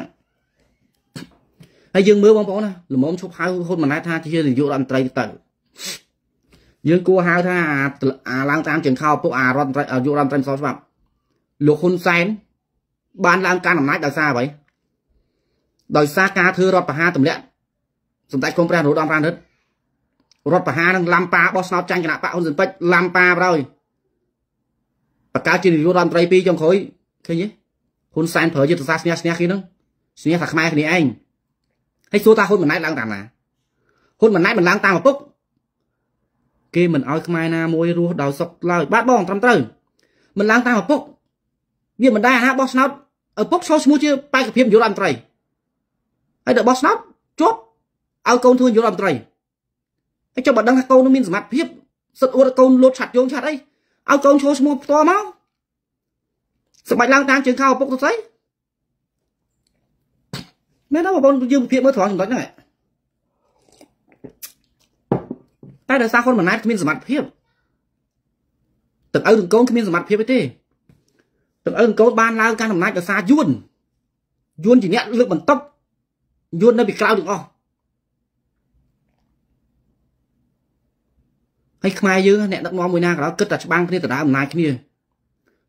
ហើយយើងមើលបងប្អូនណាល្មមឈប់ហៅហ៊ុនម៉ាណែតថាជានាយករដ្ឋមន្ត្រីទៅយើងគួរហៅថាអាឡើងតាមជើងខោពុកអារដ្ឋមន្ត្រីយុរដ្ឋមន្ត្រីសច្បាប់លោកហ៊ុនសែនបានឡើងកាន់អំណាចដោយសារអ្វីដោយសារការធ្វើរដ្ឋប្រហារទម្លាក់សម្ដេចគុំព្រះនរោត្តមប្រាណិតរដ្ឋប្រហារនឹងឡាំប៉ាបោះឆ្នោតចាញ់គណៈបកហ៊ុនស៊ិនពេជ្រឡាំប៉ាបរយ បកកើតជានាយករដ្ឋមន្ត្រីពីរចុងក្រោយឃើញទេហ៊ុនសែនប្រើយុទ្ធសាស្ត្រស្នះស្នះគេនឹងស្នះថាខ្មែរគ្នាឯងហើយសួរថាហ៊ុនម៉ាណែតឡើងតាមណាហ៊ុនម៉ាណែតមិនឡើងតាមឪពុកគេមិនអោយខ្មែរណាមួយរស់ដោយសុខឡើយបាទបងត្រឹមត្រូវមិនឡើងតាមឪពុកវាមិនដែរអាណាបោះឆ្នោតឪពុកចូលឈ្មោះជាបេក្ខភាពនាយករដ្ឋមន្ត្រីហើយដល់បោះឆ្នោតជាប់ឲ្យកូនធ្វើនាយករដ្ឋមន្ត្រីហើយចុះបើដឹងថាកូននឹងមានសមត្ថភាពសិតអួតកូនលោតឆាត់យងឆាត់អី ឲ្យកូនចូលឈ្មោះផ្ទាល់មកសម្បាច់ឡើងតាមជើងខោឪពុកទៅស្អីមែនទេបងប្អូនយើងពិភាក្សាមើលត្រង់ចំណុចហ្នឹងតែដោយសារហ៊ុនម៉ាណែតគ្មានសមត្ថភាពទឹកឪទាំងកូនគ្មានសមត្ថភាពទេទឹកឪទាំងកូនបានឡើងកាន់អំណាចដោយសារយួនយួនជាអ្នកលើកបន្ទប់យួននៅពីក្រៅទាំងអស់ ហើយខ្មែរយើងអ្នកដឹកនាំមួយណាក៏ដោយគិតតែច្បាំងគ្នាដណ្ដើមអំណាចគ្នា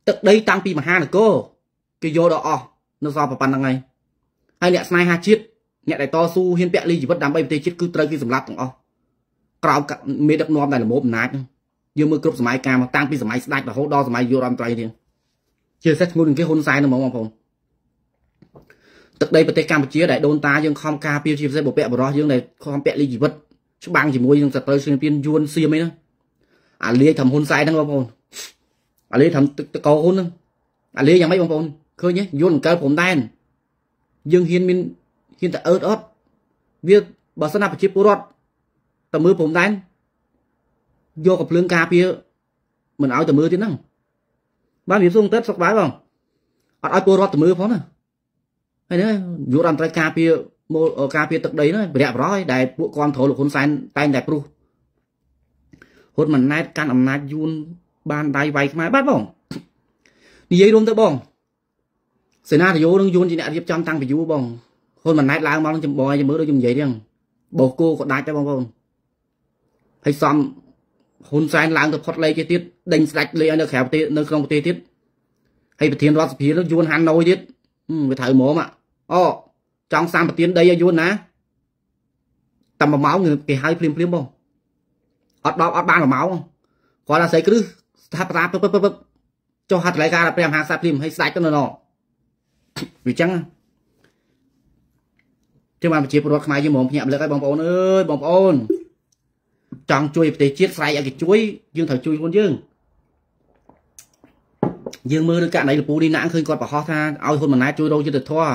ទឹកដីតាំងពីមហានគរគេយកដល់អស់នៅសល់ប៉ុណ្្នឹងហើយហើយអ្នកស្នេហាជាតិអ្នកដែលតស៊ូហ៊ានពាក់លីជីវិតដើម្បីប្រទេសជាតិគឺត្រូវគេសម្លាប់ទាំងអស់ក្រោមមេដឹកនាំដែលល្មមអំណាចយើងមើលគ្រប់សម័យកាលមកតាំងពីសម័យស្ដេចរហូតដល់សម័យយុរដ្ឋមន្ត្រីទៀតជាពិសេសឈ្មោះនឹងគេហ៊ុនសែនហ្នឹងបងប្អូនទឹកដីប្រទេសកម្ពុជាដែលដូនតាយើងខំការពារជាពិសេសបុព្វបុរសយើងដែលខំពាក់លីជីវិត ច្បាំងជាមួយនឹងសត្រូវស្រីពៀនយួនសៀមអីហ្នឹងអាលាយធ្វើហ៊ុនសែនហ្នឹងបងប្អូនអាលាយធ្វើទឹកកោហ៊ុនហ្នឹងអាលាយយ៉ាងម៉េចបងប្អូនឃើញទេយួនអង្កលព្រំដែនយើងហ៊ានមានហ៊ានតែអឺតអត់វាបើសិនណាប្រជាពលរដ្ឋតែមើលព្រំដែនយកកំភ្លើងការពារមិនឲ្យតែមើលទៀតហ្នឹងបានវាសួងទឹកសុខបាយបងអត់ឲ្យពលរដ្ឋទៅមើលផងណាហើយនេះយុរដ្ឋមន្ត្រីការពារ ការពារទឹកដីហ្នឹងបរិយបរោះដែលពួកគ្រប់គ្រងលោកហ៊ុនសែនតែងតែព្រុសហ៊ុនម៉ាណែតកាន់អំណាចយួនបានដៃវាយខ្មែរបាទបងនិយាយរួមទៅបងសេណារីយ៉ូនឹងយួនជាអ្នករៀបចំតាំងពីយូរបងហ៊ុនម៉ាណែតឡើងមកនឹងចំបយមើលដូចខ្ញុំនិយាយហ្នឹងបោះគោក៏ដាច់ដែរបងប្អូនហើយសំហ៊ុនសែនឡើងទៅផុតលេខទៀតដេញស្ដាច់លេខឲ្យនៅក្រៅប្រទេសនៅក្នុងប្រទេសទៀតហើយប្រធានរដ្ឋសភានោះយួនហាន់ណូយទៀតវាត្រូវហ្មងអូ ចង់សាមប្រធានដីឲ្យយួនណាតែមួយម៉ោងគេហៅភ្លាមភ្លាមបងអត់ដល់អត់បានមួយម៉ោងគាត់អាស្រ័យគ្រឹះស្ថាបតាពឹបពឹបចុះហត្ថលេខាព្រះមហាក្សត្រភ្លាមឲ្យស្ដាច់ទៅនៅណវាចឹងចឹងបានប្រជាពលរដ្ឋខ្មែរយើងហ្មងភ្ញាក់លើកឲ្យបងប្អូនអើយបងប្អូនចង់ជួយប្រទេសជាតិស្រែកឲ្យគេជួយយើងត្រូវជួយខ្លួនយើងយើងមើលនៅករណីលពូលីណាឃើញគាត់ប្រហោះថាឲ្យហ៊ុនម៉ាណែតជួយរោយុទ្ធធរ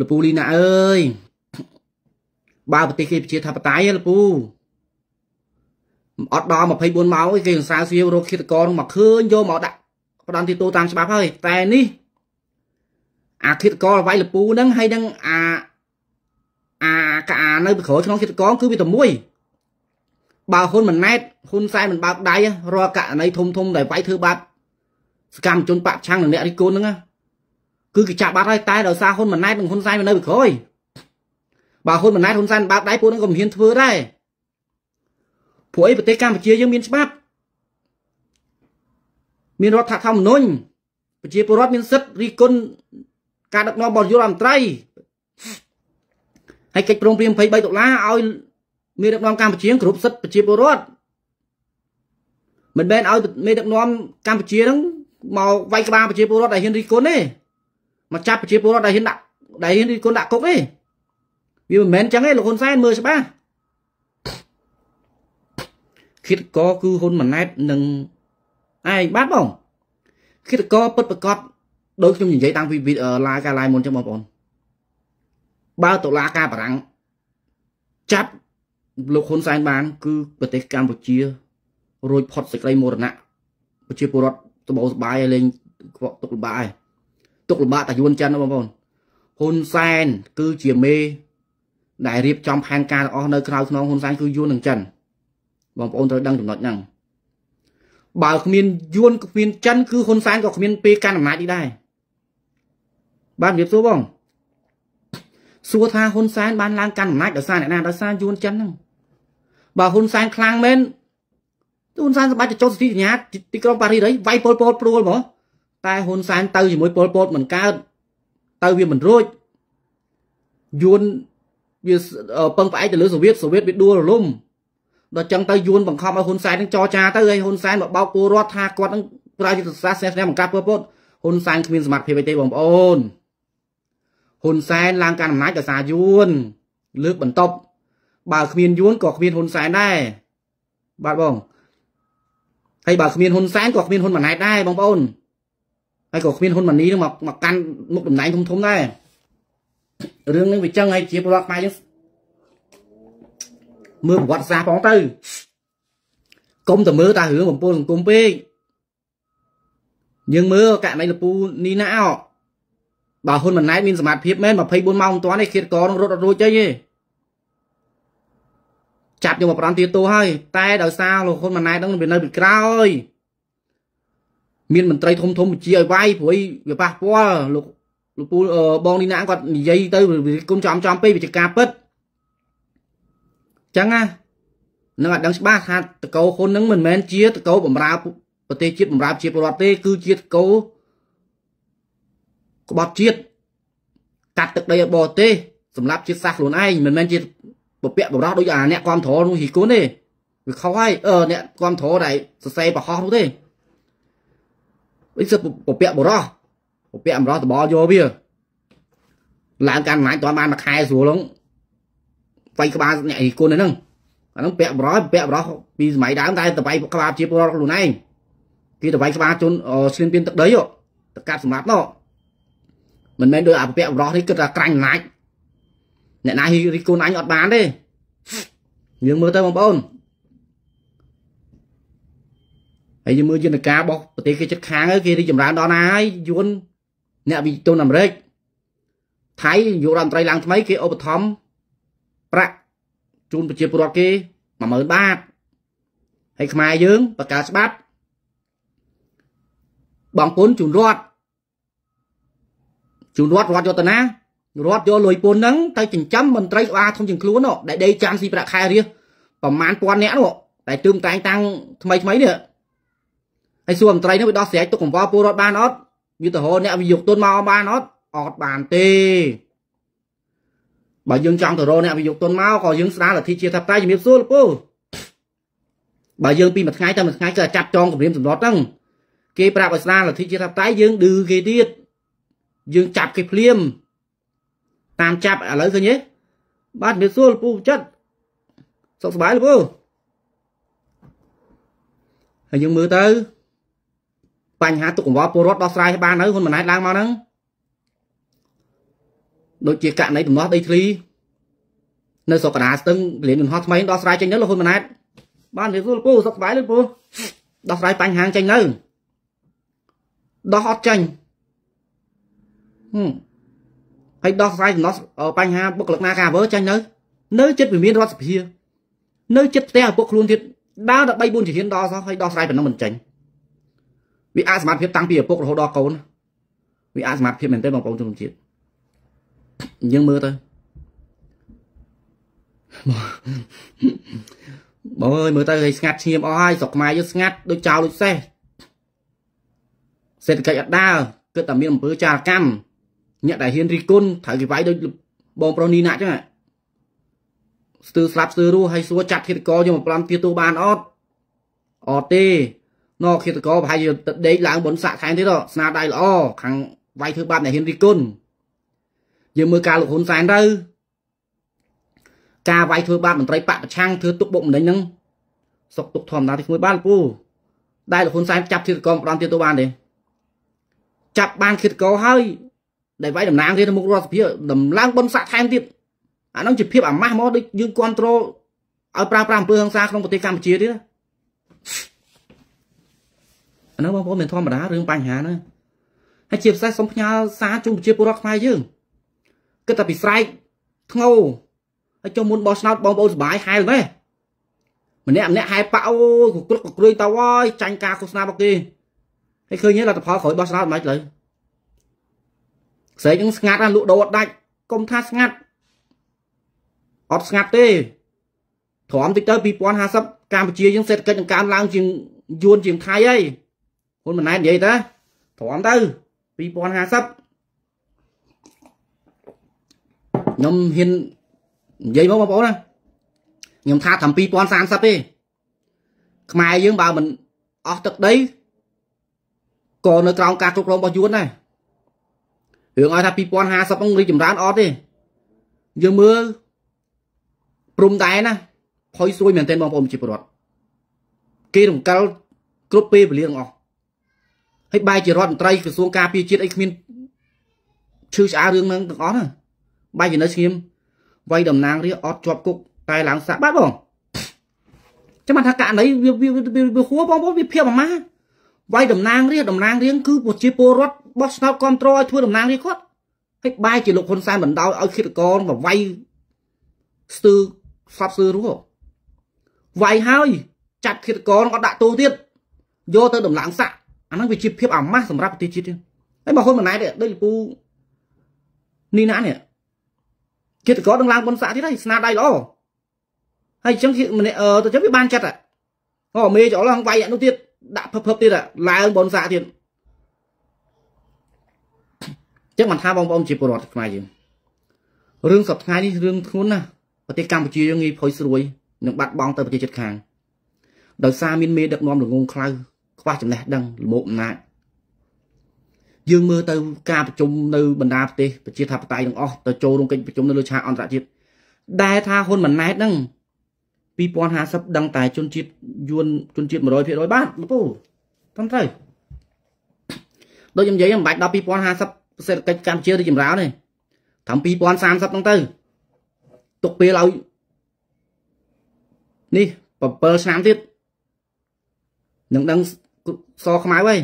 លពូលីណាអើយបើប្រទេសគេប្រជាធិបតេយ្យលពូអត់ដល់24ម៉ោងគេសរសើរសៀវរកឃាតករមកឃើញយកមកដាក់ផ្ដន់ទីតូតាមច្បាប់ហើយតែនេះអាឃាតករវាយលពូហ្នឹងហើយនឹងអាអាកានៅពីក្រោយក្នុងឃាតករគឺវាតែមួយបើហ៊ុនម៉ាណែតហ៊ុនសែនមិនបើកដៃរាល់ករណីធំធំដែលវាយធ្វើបាបសកម្មជនបកឆាំងនឹងអ្នករិះគន់ហ្នឹង គឺគេចាប់បាត់ហើយតែដោយសារហ៊ុនម៉ាណែតនិងហ៊ុនសែននៅពីក្រោយបើហ៊ុនម៉ាណែតហ៊ុនសែនបើកដៃពួកហ្នឹងក៏មិនហ៊ានធ្វើដែរព្រោះអីប្រទេសកម្ពុជាយើងមានច្បាប់មានរដ្ឋធម្មនុញ្ញប្រជាពលរដ្ឋមានសិទ្ធិរិះគន់ការដឹកនាំរបស់យុរដ្ឋមន្ត្រីហើយកិច្ចព្រមព្រៀង23ដុល្លារឲ្យមេដឹកនាំកម្ពុជាគ្រប់សិទ្ធិប្រជាពលរដ្ឋមិនមែនឲ្យមេដឹកនាំកម្ពុជាហ្នឹងមកវាយក្បាលប្រជាពលរដ្ឋដែលហ៊ានរិះគន់ទេ មកចាប់ប្រជាពលរដ្ឋដែលហ៊ានដាក់ដែលហ៊ានរិះគន់ដាក់គុកទេវាមិនមែនចឹងទេលោកហ៊ុនសែនមើលច្បាស់គិតកគឺហ៊ុនម៉ាណែតនឹងឯងបាទបងគិតកពិតប្រកបដូចខ្ញុំនិយាយតាំងពីឡាយការឡាយមុនចឹងបងប្អូនបើតុលាការបារាំងចាប់លោកហ៊ុនសែនបាន គឺប្រទេសកម្ពុជារួចផុតសេចក្តីមរណៈប្រជាពលរដ្ឋសបោសបាយឲ្យលេងទុកលំបាកហើយ ទុកលំបាកតែយួនចិនបងប្អូនហ៊ុនសែនគឺជាមេដែលរៀបចំផែនការទាំងអស់នៅក្រៅខ្នងហ៊ុនសែនគឺយួននិងចិនបងប្អូនត្រូវដឹងចំណុចហ្នឹងបើគ្មានយួនគ្មានចិនគឺហ៊ុនសែនក៏គ្មានពេលកាន់អំណាចនេះដែរបាននិយាយសួរបងសួរថាហ៊ុនសែនបានឡើងកាន់អំណាចដោយសារអ្នកណាដោយសារយួនចិនហ្នឹងបើហ៊ុនសែនខ្លាំងមែនហ៊ុនសែនសម្បត្តិទៅចុះសិទ្ធិសញ្ញាទីក្រុងប៉ារីសហើយវាយពលពតព្រួលហ្មង តែហ៊ុនសែនទៅជាមួយពលពតមិនកើតទៅវាមិនរួចយួនវាពឹងផ្អែកទៅលើសូវៀតសូវៀតវាដួលរលំដល់ចឹងទៅយួនបង្ខំឲ្យហ៊ុនសែននឹងចរចាទៅហើយហ៊ុនសែនមកបោកពលរដ្ឋថាគាត់នឹងប្រើយុទ្ធសាស្ត្រស្នេហ៍បង្កាប់ពលពតហ៊ុនសែនគ្មានសមត្ថភាពអីទេបងប្អូនហ៊ុនសែនឡើងកាន់អំណាចដោយសារយួនលើកបន្ទប់បើគ្មានយួនក៏គ្មានហ៊ុនសែនដែរបាទបងហើយបើគ្មានហ៊ុនសែនក៏គ្មានហ៊ុនម៉ាណែតដែរបងប្អូន ហើយក៏គ្មានហ៊ុនម៉ានីនឹងមកមកកាន់មុខតំណែងធំធំដែររឿងនេះវាចឹងហើយជាពលរដ្ឋខ្មែរយើងមើលប្រវត្តិសាស្ត្រផងទៅកុំតែមើលតែរឿងបំពុលសង្គមពេកយើងមើលករណីលពូនីណាអបើហ៊ុនម៉ាណែតមានសមត្ថភាពមែន24ម៉ោងមិនទាន់ទេឃាតករនឹងរត់អត់រួចទេចាប់យកមកប្រាំទាតូហើយតែដោយសារលោកហ៊ុនម៉ាណែតនឹងវានៅពីក្រោយ មានមន្ត្រីធំធំបញ្ជាឲ្យវាយព្រោះវាប៉ះពាល់លោកលោកពូបងនីណាគាត់និយាយទៅគុំចំចំពេកវិជ្ជការពិតចឹងណានឹងអត់ដឹងច្បាស់ថាតកោហ៊ុននឹងមិនមែនជាតកោបំរើប្រទេសជាតិបំរើជាពលរដ្ឋទេ គឺជាតកោក្បត់ជាតិកាត់ទឹកដីឲ្យបរទេសសម្រាប់ជាតិសាសន៍ខ្លួនឯងមិនមែនជាពពាក់បរោះដូចអាអ្នកគ្រប់ធរនោះហ៊ីគុណទេវាខុសហើយអឺអ្នកគ្រប់ធរដែលសរសេរបរោះនោះទេ វិញសិពពាក់បរោះពពាក់បរោះតបយកវាឡើងកាន់អំណាចតបានមួយខែស្រួលហ្នឹងវាយក្បាលអ្នកហ៊ីគុណហ្នឹងអាហ្នឹងពាក់បរោះពាក់បរោះពីសម័យដើមតែតបៃក្បាលជាពលរដ្ឋខ្លួនឯងគេតបៃក្បាលជន់ស្លៀនពៀនទឹកដីទៅកាត់សម្រាប់នោះមិនមែនដោយអាពាក់បរោះនេះគិតថាក្រាញ់អំណាចអ្នកណារីកូនអញអត់បានទេយើងមើលទៅបងប្អូន ហើយយើងមើលយន្តការរបស់ប្រទេសគេជិតខាងគេរីកចម្រើនដល់ណាហើយយួនអ្នកវិទូនអាមេរិកថៃយុរដ្ឋមន្ត្រីឡើងថ្មីគេឧបត្ថម្ភប្រាក់ជូនប្រជាពលរដ្ឋគេ10000បាតហើយខ្មែរយើងបង្កើតច្បាប់បងពុនជូនរដ្ឋជូនរដ្ឋរដ្ឋយកទៅណារដ្ឋយកលុយពន្ធហ្នឹងទៅចិញ្ចឹមមន្ត្រីក្បាលធំជាងខ្លួននោះដែលដេកចាំស៊ីប្រាក់ខែរៀសប្រមាណពាន់នាក់នោះតែទើបតែងតាំងថ្មីថ្មីនេះ ហើយសួរមន្ត្រីនេះវាដោះស្រាយទុកកង្វល់ពលរដ្ឋបានអត់យុទ្ធហរអ្នកវិយុគទុនមកបានអត់អត់បានទេបើយើងចង់ទៅរកអ្នកវិយុគទុនមកក៏យើងស្ដារលទ្ធិជាថាបតៃជំរាបសួរលោកពូបើយើងពីមួយថ្ងៃទៅមួយថ្ងៃគឺចាប់ចងគម្រាមសម្លុតហ្នឹងគេប្រាប់ឲ្យស្ដារលទ្ធិជាថាបតៃយើងឌឺគេទៀតយើងចាប់គេភ្លាមតាមចាប់ឥឡូវឃើញទេបាទជំរាបសួរលោកពូចិត្តសុខសប្បាយលោកពូហើយយើងមើលទៅ បញ្ហាទុកកង្វល់ពលរដ្ឋដោះស្រាយបានហើយហ៊ុនម៉ាណែតឡើងមកហ្នឹងដូចជាករណីដំណោះដីធ្លីនៅស្រុកកណ្ដាលស្ទឹងរៀនយន្តហោះថ្មីដោះស្រាយចេញទៅលោកហ៊ុនម៉ាណែតបានជំរាបសួរលោកពូសុខសប្បាយលោកពូដោះស្រាយបញ្ហាចេញនៅដោះអត់ចេញហឹមហើយដោះស្រាយដំណោះបញ្ហាបុគ្គលិកណាការវើចាញ់នៅនៅចិត្តវិមានរដ្ឋសភា នៅចិត្តផ្ទះឪពុកខ្លួនទៀតដើរដល់3 4ជារៀនដល់សោះហើយដោះស្រាយប៉ុណ្ណឹងមិនចាញ់ វាអាចសមត្ថភាពតាំងពីឪពុករហូតដល់កូនវាអាចសមត្ថភាពមែនទេបងប្អូនជនជាតិយើងមើលទៅបងអើយមើលទៅឲ្យស្ងាត់ឈាមអស់ហើយស្រុកខ្មែរយើងស្ងាត់ដូចចោលដូចសេះសេដ្ឋកិច្ចអត់ដើរគិតតែមានអំពើចារកម្មអ្នកដែលហ៊ានរិះគន់ត្រូវគេវាយដូចបងប្រុសនីណាក់ចឹងស្ទើរស្លាប់ស្ទើររស់ហើយសួរចាត់ឃាតករយកមកប្លន់ទាទូបានអត់អត់ទេ ណឃាតករប្រហែលជាដេកឡើងបនសាក់ខែទៀតស្នាដៃល្អខាងវាយធ្វើបាបអ្នកហ៊ានរិះគន់យើងមើលការលោកហ៊ុនសែនទៅការវាយធ្វើបាបមន្ត្រីបកប្រឆាំងធ្វើទុកបុកម្នេញហ្នឹងសុកទុកធម្មតាទីមួយបានពូដែលលោកហ៊ុនសែនចាប់ឃាតករម្ដងទៀតទៅបានទេចាប់បានឃាតករហើយដែលវាយតំណាងទៀតនៅមុខរដ្ឋសភាដំឡើងបនសាក់ថែមទៀតអានោះជាភាពអាម៉ាស់មកដូចយើងគ្រប់គ្រងឲ្យប្រើប្រាស់អំពើហិង្សាក្នុងប្រទេសកម្ពុជាទៀត អានោះបងប្អូនមិនធម្មតារឿងបញ្ហាហ្នឹងហើយជាពិសេសសូមផ្ញើសារជូនប្រជាពលរដ្ឋខ្មែរយើងគិតតែពីស្រែកធ្ងោហើយចុះមុនបោះឆ្នោតបងប្អូនសុបាយហែលម៉េះម្នាក់ម្នាក់ហែប៉អូយគ្រប់គ្រប់គ្រឿយទៅហើយចាញ់ការឃោសនារបស់គេហើយឃើញទេលទ្ធផលក្រោយបោះឆ្នោតមិនខ្មិចលើស្រែកនឹងស្ងាត់ណាលក់ដូរអត់ដាច់កុំថាស្ងាត់អត់ស្ងាត់ទេទ្រាំតិចទៅ2050កម្ពុជាយើងសេដ្ឋកិច្ចនឹងកើនឡើងជាងយួនជាងថៃហើយ ហ៊ុនម៉ាណែតនិយាយតាទ្រាំទៅ2050ខ្ញុំហ៊ាននិយាយមកបងប្អូនណាខ្ញុំថាតាម2030ទេខ្មែរយើងបើមិនអស់ទឹកដីក៏នៅក្រោមការគ្រប់គ្រងរបស់យួនដែររឿងឲ្យថា2050ហ្នឹងរីកចម្រើនអត់ទេយើងមើលព្រំដែនណាផុយស្រួយមែនទែនបងប្អូនជាពលរដ្ឋគេរំកិលគ្រប់ពេលវេលាទាំងអស់ ហើយបែរជារដ្ឋមន្ត្រីក្រសួងការពារជាតិអីគ្មានឈឺឆ្អាលរឿងហ្នឹងទាំងអស់ណាបែរជានៅស្ងៀមវាយតំណាងរាអត់ជាប់គុកតែឡើងសាក់បាទបងចាំថាករណីវាវាហួបងប្អូនវាភាពអាម៉ាវាយតំណាងរាតំណាងរាគឺប្រជាពលរដ្ឋបោះឆ្នោតគ្រប់គ្រងឲ្យធ្វើតំណាងរាគាត់ហើយបែរជាលោកហ៊ុនសែនបណ្ដោយឲ្យឃាតករមកវាយស្ទើស្លាប់ស្ទើររស់វាយហើយចាត់ឃាតករគាត់ដាក់ទោសទៀតយកទៅដំឡើងសាក់ អាហ្នឹងវាជាភាពអាម៉ាស់សម្រាប់ប្រទេសជាតិហើយមកហ៊ុនម៉ាណែតដូចលពូនេះណានេះឃាតករនឹងឡើងបនសាក់ទៀតហើយស្នាដៃល្អហើយអញ្ចឹងម្នាក់អឺទៅចឹងវាបានចិត្តអូមេចោលហ្នឹងវាយអានោះទៀតដាក់ភឹបភឹបទៀតឡើងបនសាក់ទៀតចឹងមិនថាបងប្អូនជាពលរដ្ឋខ្មែរយើងរឿងសពថ្ងៃនេះរឿងធ្ងន់ណាស់ប្រទេសកម្ពុជាយើងងាយភ័យស្រួយនឹងបាត់បង់ទៅប្រទេសជិតខាងដោយសារមានមេដឹកនាំល្ងងខ្លៅ ខ្វះចំណេះដឹងលមោកអំណាចយើងមើលទៅការប្រជុំនៅបណ្ដាប្រទេសប្រជាធិបតេយ្យទាំងអស់ទៅចូលរួមកិច្ចប្រជុំនៅលើឆាកអន្តរជាតិដែលថាហ៊ុនម៉ាណែតហ្នឹង2050ដឹងតែជនជាតិយួនជនជាតិ100%បាទលោកពូត្រឹមត្រូវដូចខ្ញុំនិយាយមិនបាច់ដល់2050សេដ្ឋកិច្ចកម្ពុជារីកចម្រើនទេតាម2030ហ្នឹងទៅទុកពេលឲ្យនេះ7ឆ្នាំទៀតនឹងដឹង សខ្មៅហើយ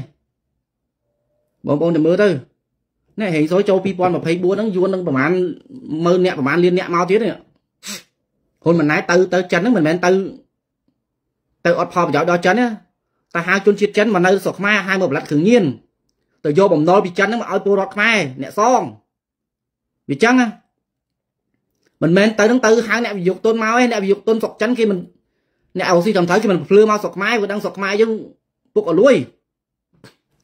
បងប្អូនទៅមើលទៅនេះហេងសុយចូល2024ហ្នឹងយួននឹងប្រហែលម៉ឺនអ្នកប្រហែលលានអ្នកមកទៀតនេះហ៊ុនម៉ាណែតទៅទៅចិនហ្នឹងមិនមែនទៅទៅអត់ផលប្រយោជន៍ដល់ចិនទេតែហៅជនជាតិចិនមកនៅស្រុកខ្មែរហៅមកបល័តគ្រឿងញៀនទៅយកបំណុលពីចិនហ្នឹងមកឲ្យពលរដ្ឋខ្មែរអ្នកសងវាចឹងណាមិនមែនទៅនឹងទៅហៅអ្នកវិយោគទុនមកឯងអ្នកវិយោគទុនស្រុកចិនគេមិនអ្នកអូស៊ីត្រឹមត្រូវគេមិនភ្លឺមកស្រុកខ្មែរវាដឹងស្រុកខ្មែរយើង ពុកអលួយ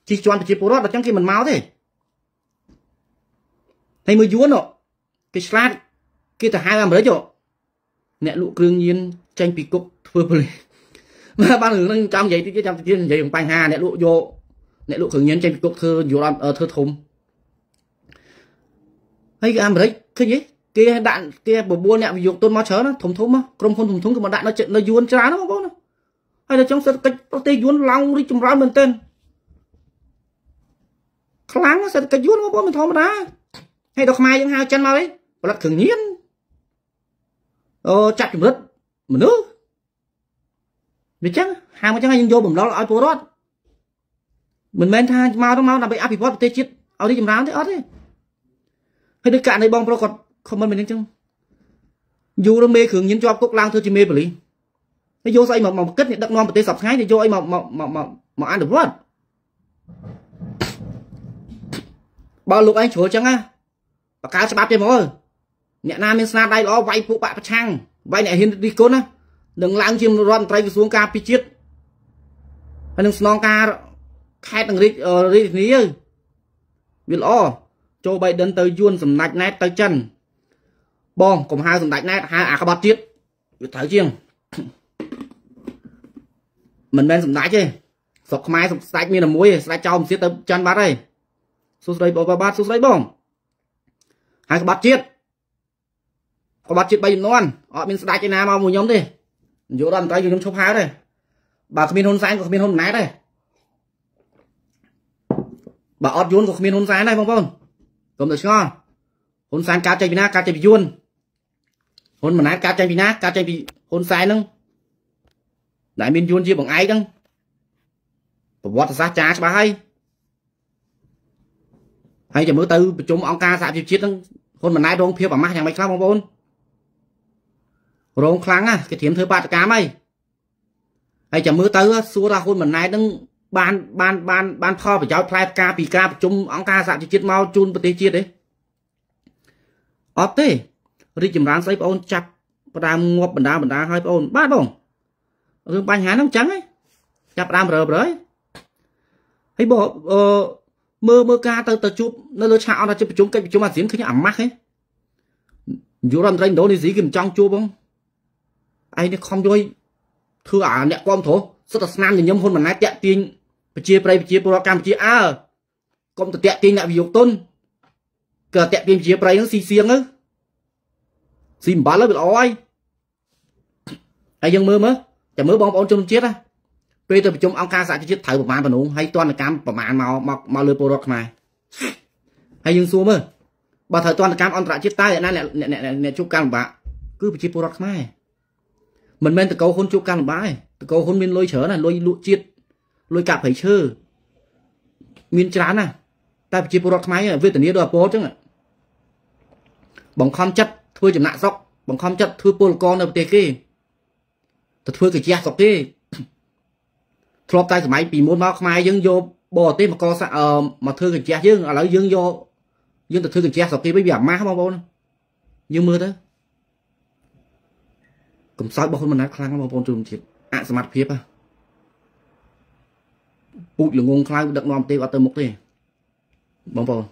ជិះជាន់ប្រជាពលរដ្ឋដល់ចឹងគេមិនមកទេហើយមើលយួនគេឆ្លាតគេទៅហៅអាមេរិកអ្នកលក់គ្រឿងញៀនចេញពីគុកធ្វើប៉ូលីសមកបានរឿងហ្នឹងចាំនិយាយតិចចាំតិចនិយាយពីបញ្ហាអ្នកលក់យកអ្នកលក់គ្រឿងញៀនចេញពីគុកធ្វើយល់ធ្វើធំហើយអាមេរិកឃើញទេគេដាក់គេបបួលអ្នកវិយោគទុនមកច្រើនធំធំក្រុមហ៊ុនធំធំគេមកដាក់នៅនៅយួនច្រើនបងប្អូន ហើយដល់ចុងសេដ្ឋកិច្ចប្រទេសយួនឡើងរីកចម្រើនមែនទែនខ្លាំងសេដ្ឋកិច្ចយួនបងប្អូនមិនធម្មតាហើយដល់ខ្មែរយើងហៅចិនមកអីផលិតគ្រឿងញៀនអូចាត់ចម្រិតមនុស្សវាចឹងហៅមកចឹងយើងយកបំណុលឲ្យពលរដ្ឋមិនមែនថាមកទៅមកដើម្បីអភិវឌ្ឍប្រទេសជាតិឲ្យរីកចម្រើនទេអត់ទេហើយដូចករណីបងប្រុសគាត់ខមមិនមែនអញ្ចឹងយូរមេគ្រឿងញៀនជាប់គុកឡើងធ្វើជាមេប៉ូលីស ហើយយកស្អីមកមកគិតដឹកនាំប្រទេសសពថ្ងៃទៅយកអីមកមកមកមកអនុវត្តបើលោកឯងជ្រុលចឹងណាបកកើតច្បាប់ទេមកអ្នកណាមានស្នាដៃល្អវាយពួកបាក់ប្រឆាំងវាយអ្នកហ៊ានរិះគន់ណានឹងឡើងជារដ្ឋមន្ត្រីក្រសួងការពារជាតិហើយនឹងស្នងការខេត្តនឹងរាជរាជធានីវាល្អចូល Biden ទៅយួនសម្ដេចណែតទៅចិនបងកុំហៅសម្ដេចណែតហៅអាក្បត់ជាតិវាត្រូវជាង មិនមែនសម្ដេចទេស្រុកខ្មែរសម្ដេចមានតែមួយស្ដេចចោលមិនទៀតទៅចិនបាត់ហើយសួស្ដីបងបាទសួស្ដីបងហៅក្បត់ជាតិក្បត់ជាតិ3ចំនួនអត់មានស្ដេចឯណាមកមួយខ្ញុំទេនយោបាយរដ្ឋមន្ត្រីខ្ញុំឈប់ហៅទេបើគ្មានហ៊ុនសែនក៏គ្មានហ៊ុនម៉ាណែតដែរបើអត់យួនក៏គ្មានហ៊ុនសែនដែរបងប្អូនកុំទៅឆ្ងល់ហ៊ុនសែនកើតចេញពីណាកើតចេញពីយួនហ៊ុនម៉ាណែតកើតចេញពីណាកើតចេញពីហ៊ុនសែនហ្នឹង ដែលមានយួនជាបងឯងហ្នឹងប្រវត្តិសាស្ត្រចាច្បាស់ហើយហើយចាំមើលទៅប្រជុំអង្គការសហជីវជាតិហ្នឹងហ៊ុនម៉ាណែតរងភាពអាម៉ាស់យ៉ាងម៉េចខ្លះបងប្អូនរងខ្លាំងណាគេត្រៀមធ្វើបាតកម្មហើយហើយចាំមើលទៅសួរថាហ៊ុនម៉ាណែតហ្នឹងបានបានបានបានផលប្រយោជន៍ផ្លែផ្កាពីការប្រជុំអង្គការសហជីវជាតិមកជូនប្រទេសជាតិទេអត់ទេរីកចម្រើនស្អីបងអូនចាប់ផ្ដើមងាប់បណ្ដាបណ្ដាឲ្យបងអូនបាទបង រឿងបញ្ហាហ្នឹងចឹងហ៎ចាប់ផ្ដើមរើរើហើយបងអឺមើលមើលការទៅទៅជួបនៅលើឆាកអន្តរជាតិប្រជុំកិច្ចប្រជុំអាស៊ានឃើញអាម៉ាស់ហ៎យុរដ្ឋមន្ត្រីឥណ្ឌូនេស៊ីគេមិនចង់ជួបបងឯងនេះខំយកធ្វើអាអ្នកគ្រប់គ្រងសិតតែស្នាមញញឹមហ៊ុនម៉ាណែតតាក់ទាញប្រជាប្រិយប្រជាពលរដ្ឋកម្ពុជាអើកុំទៅតាក់ទាញអ្នកវិយោគទុនក៏តាក់ទាញប្រជាប្រិយហ្នឹងស៊ីសៀងទៅស៊ីអំបល់ទៅវាល្អហើយហើយយើងមើលមើល តែមើលបងប្អូនជនជាតិណាពេលទៅប្រជុំអង្គការសហជីវជាតិត្រូវប្រមាណប៉ុណ្ណឹងហើយតនកម្មប្រមាណមកមកមកលើពលរដ្ឋខ្មែរហើយយើងសួរមើលបើត្រូវតនកម្មអន្តរជាតិតើអ្នកណាអ្នកអ្នកជួបការលំបាកគឺប្រជាពលរដ្ឋខ្មែរមិនមែនតកោហ៊ុនជួបការលំបាកទេតកោហ៊ុនមានលុយច្រើនណាលុយលក់ជាតិលុយកាប់ព្រៃឈើមានច្រើនណាតែប្រជាពលរដ្ឋខ្មែរវេទនាដូចអពលចឹងបង្ខំចិត្តធ្វើចំណាក់ស្រុកបង្ខំចិត្តធ្វើពលករនៅប្រទេសគេ ទៅធ្វើកាជះស្រុកគេធ្លាប់តែសម័យពីមុនមកខ្មែរយើងយកបរទេសមកកសាអឺមកធ្វើកាជះយើងឥឡូវយើងយកយើងទៅធ្វើកាជះស្រុកគេវិញវាអាម៉ាស់បងប្អូនយើងមើលទៅកំសោយរបស់ហ៊ុនម៉ាណែតខ្លាំងបងប្អូនជនជាតិអសមត្ថភាពពូជល្ងងខ្លៅដឹកនាំប្រទេសអត់ទៅមុខទេបងប្អូន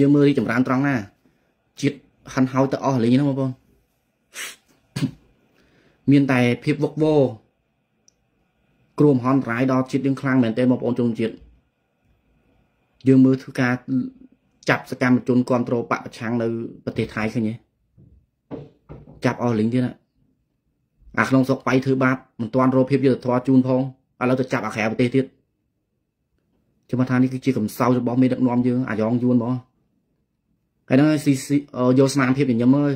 យើងមើលរីចម្រើនត្រង់ណាជាតិហាន់ហើយទៅអស់លេងហ្នឹងបងប្អូន មានតែភាពវឹកវរគ្រោះមហន្តរាយដល់ជាតិយើងខ្លាំងមែនទែនបងប្អូនជនជាតិយើងមើលធ្វើការចាប់សកម្មជនគ្រប់គ្រងបពប្រឆាំងនៅប្រទេសថៃឃើញទេចាប់អស់លីងទៀតអាក្នុងស្រុកបៃធ្វើបាបមិនទាន់រកភាពយុត្តិធម៌ជូនផងឥឡូវទៅចាប់អាក្រៅប្រទេសទៀតខ្ញុំថានេះគឺជាកំសោយរបស់មេដឹកនាំយើងអាយ៉ងយួនបងហើយហ្នឹងស៊ីយកស្នាមភាពញញឹមហើយ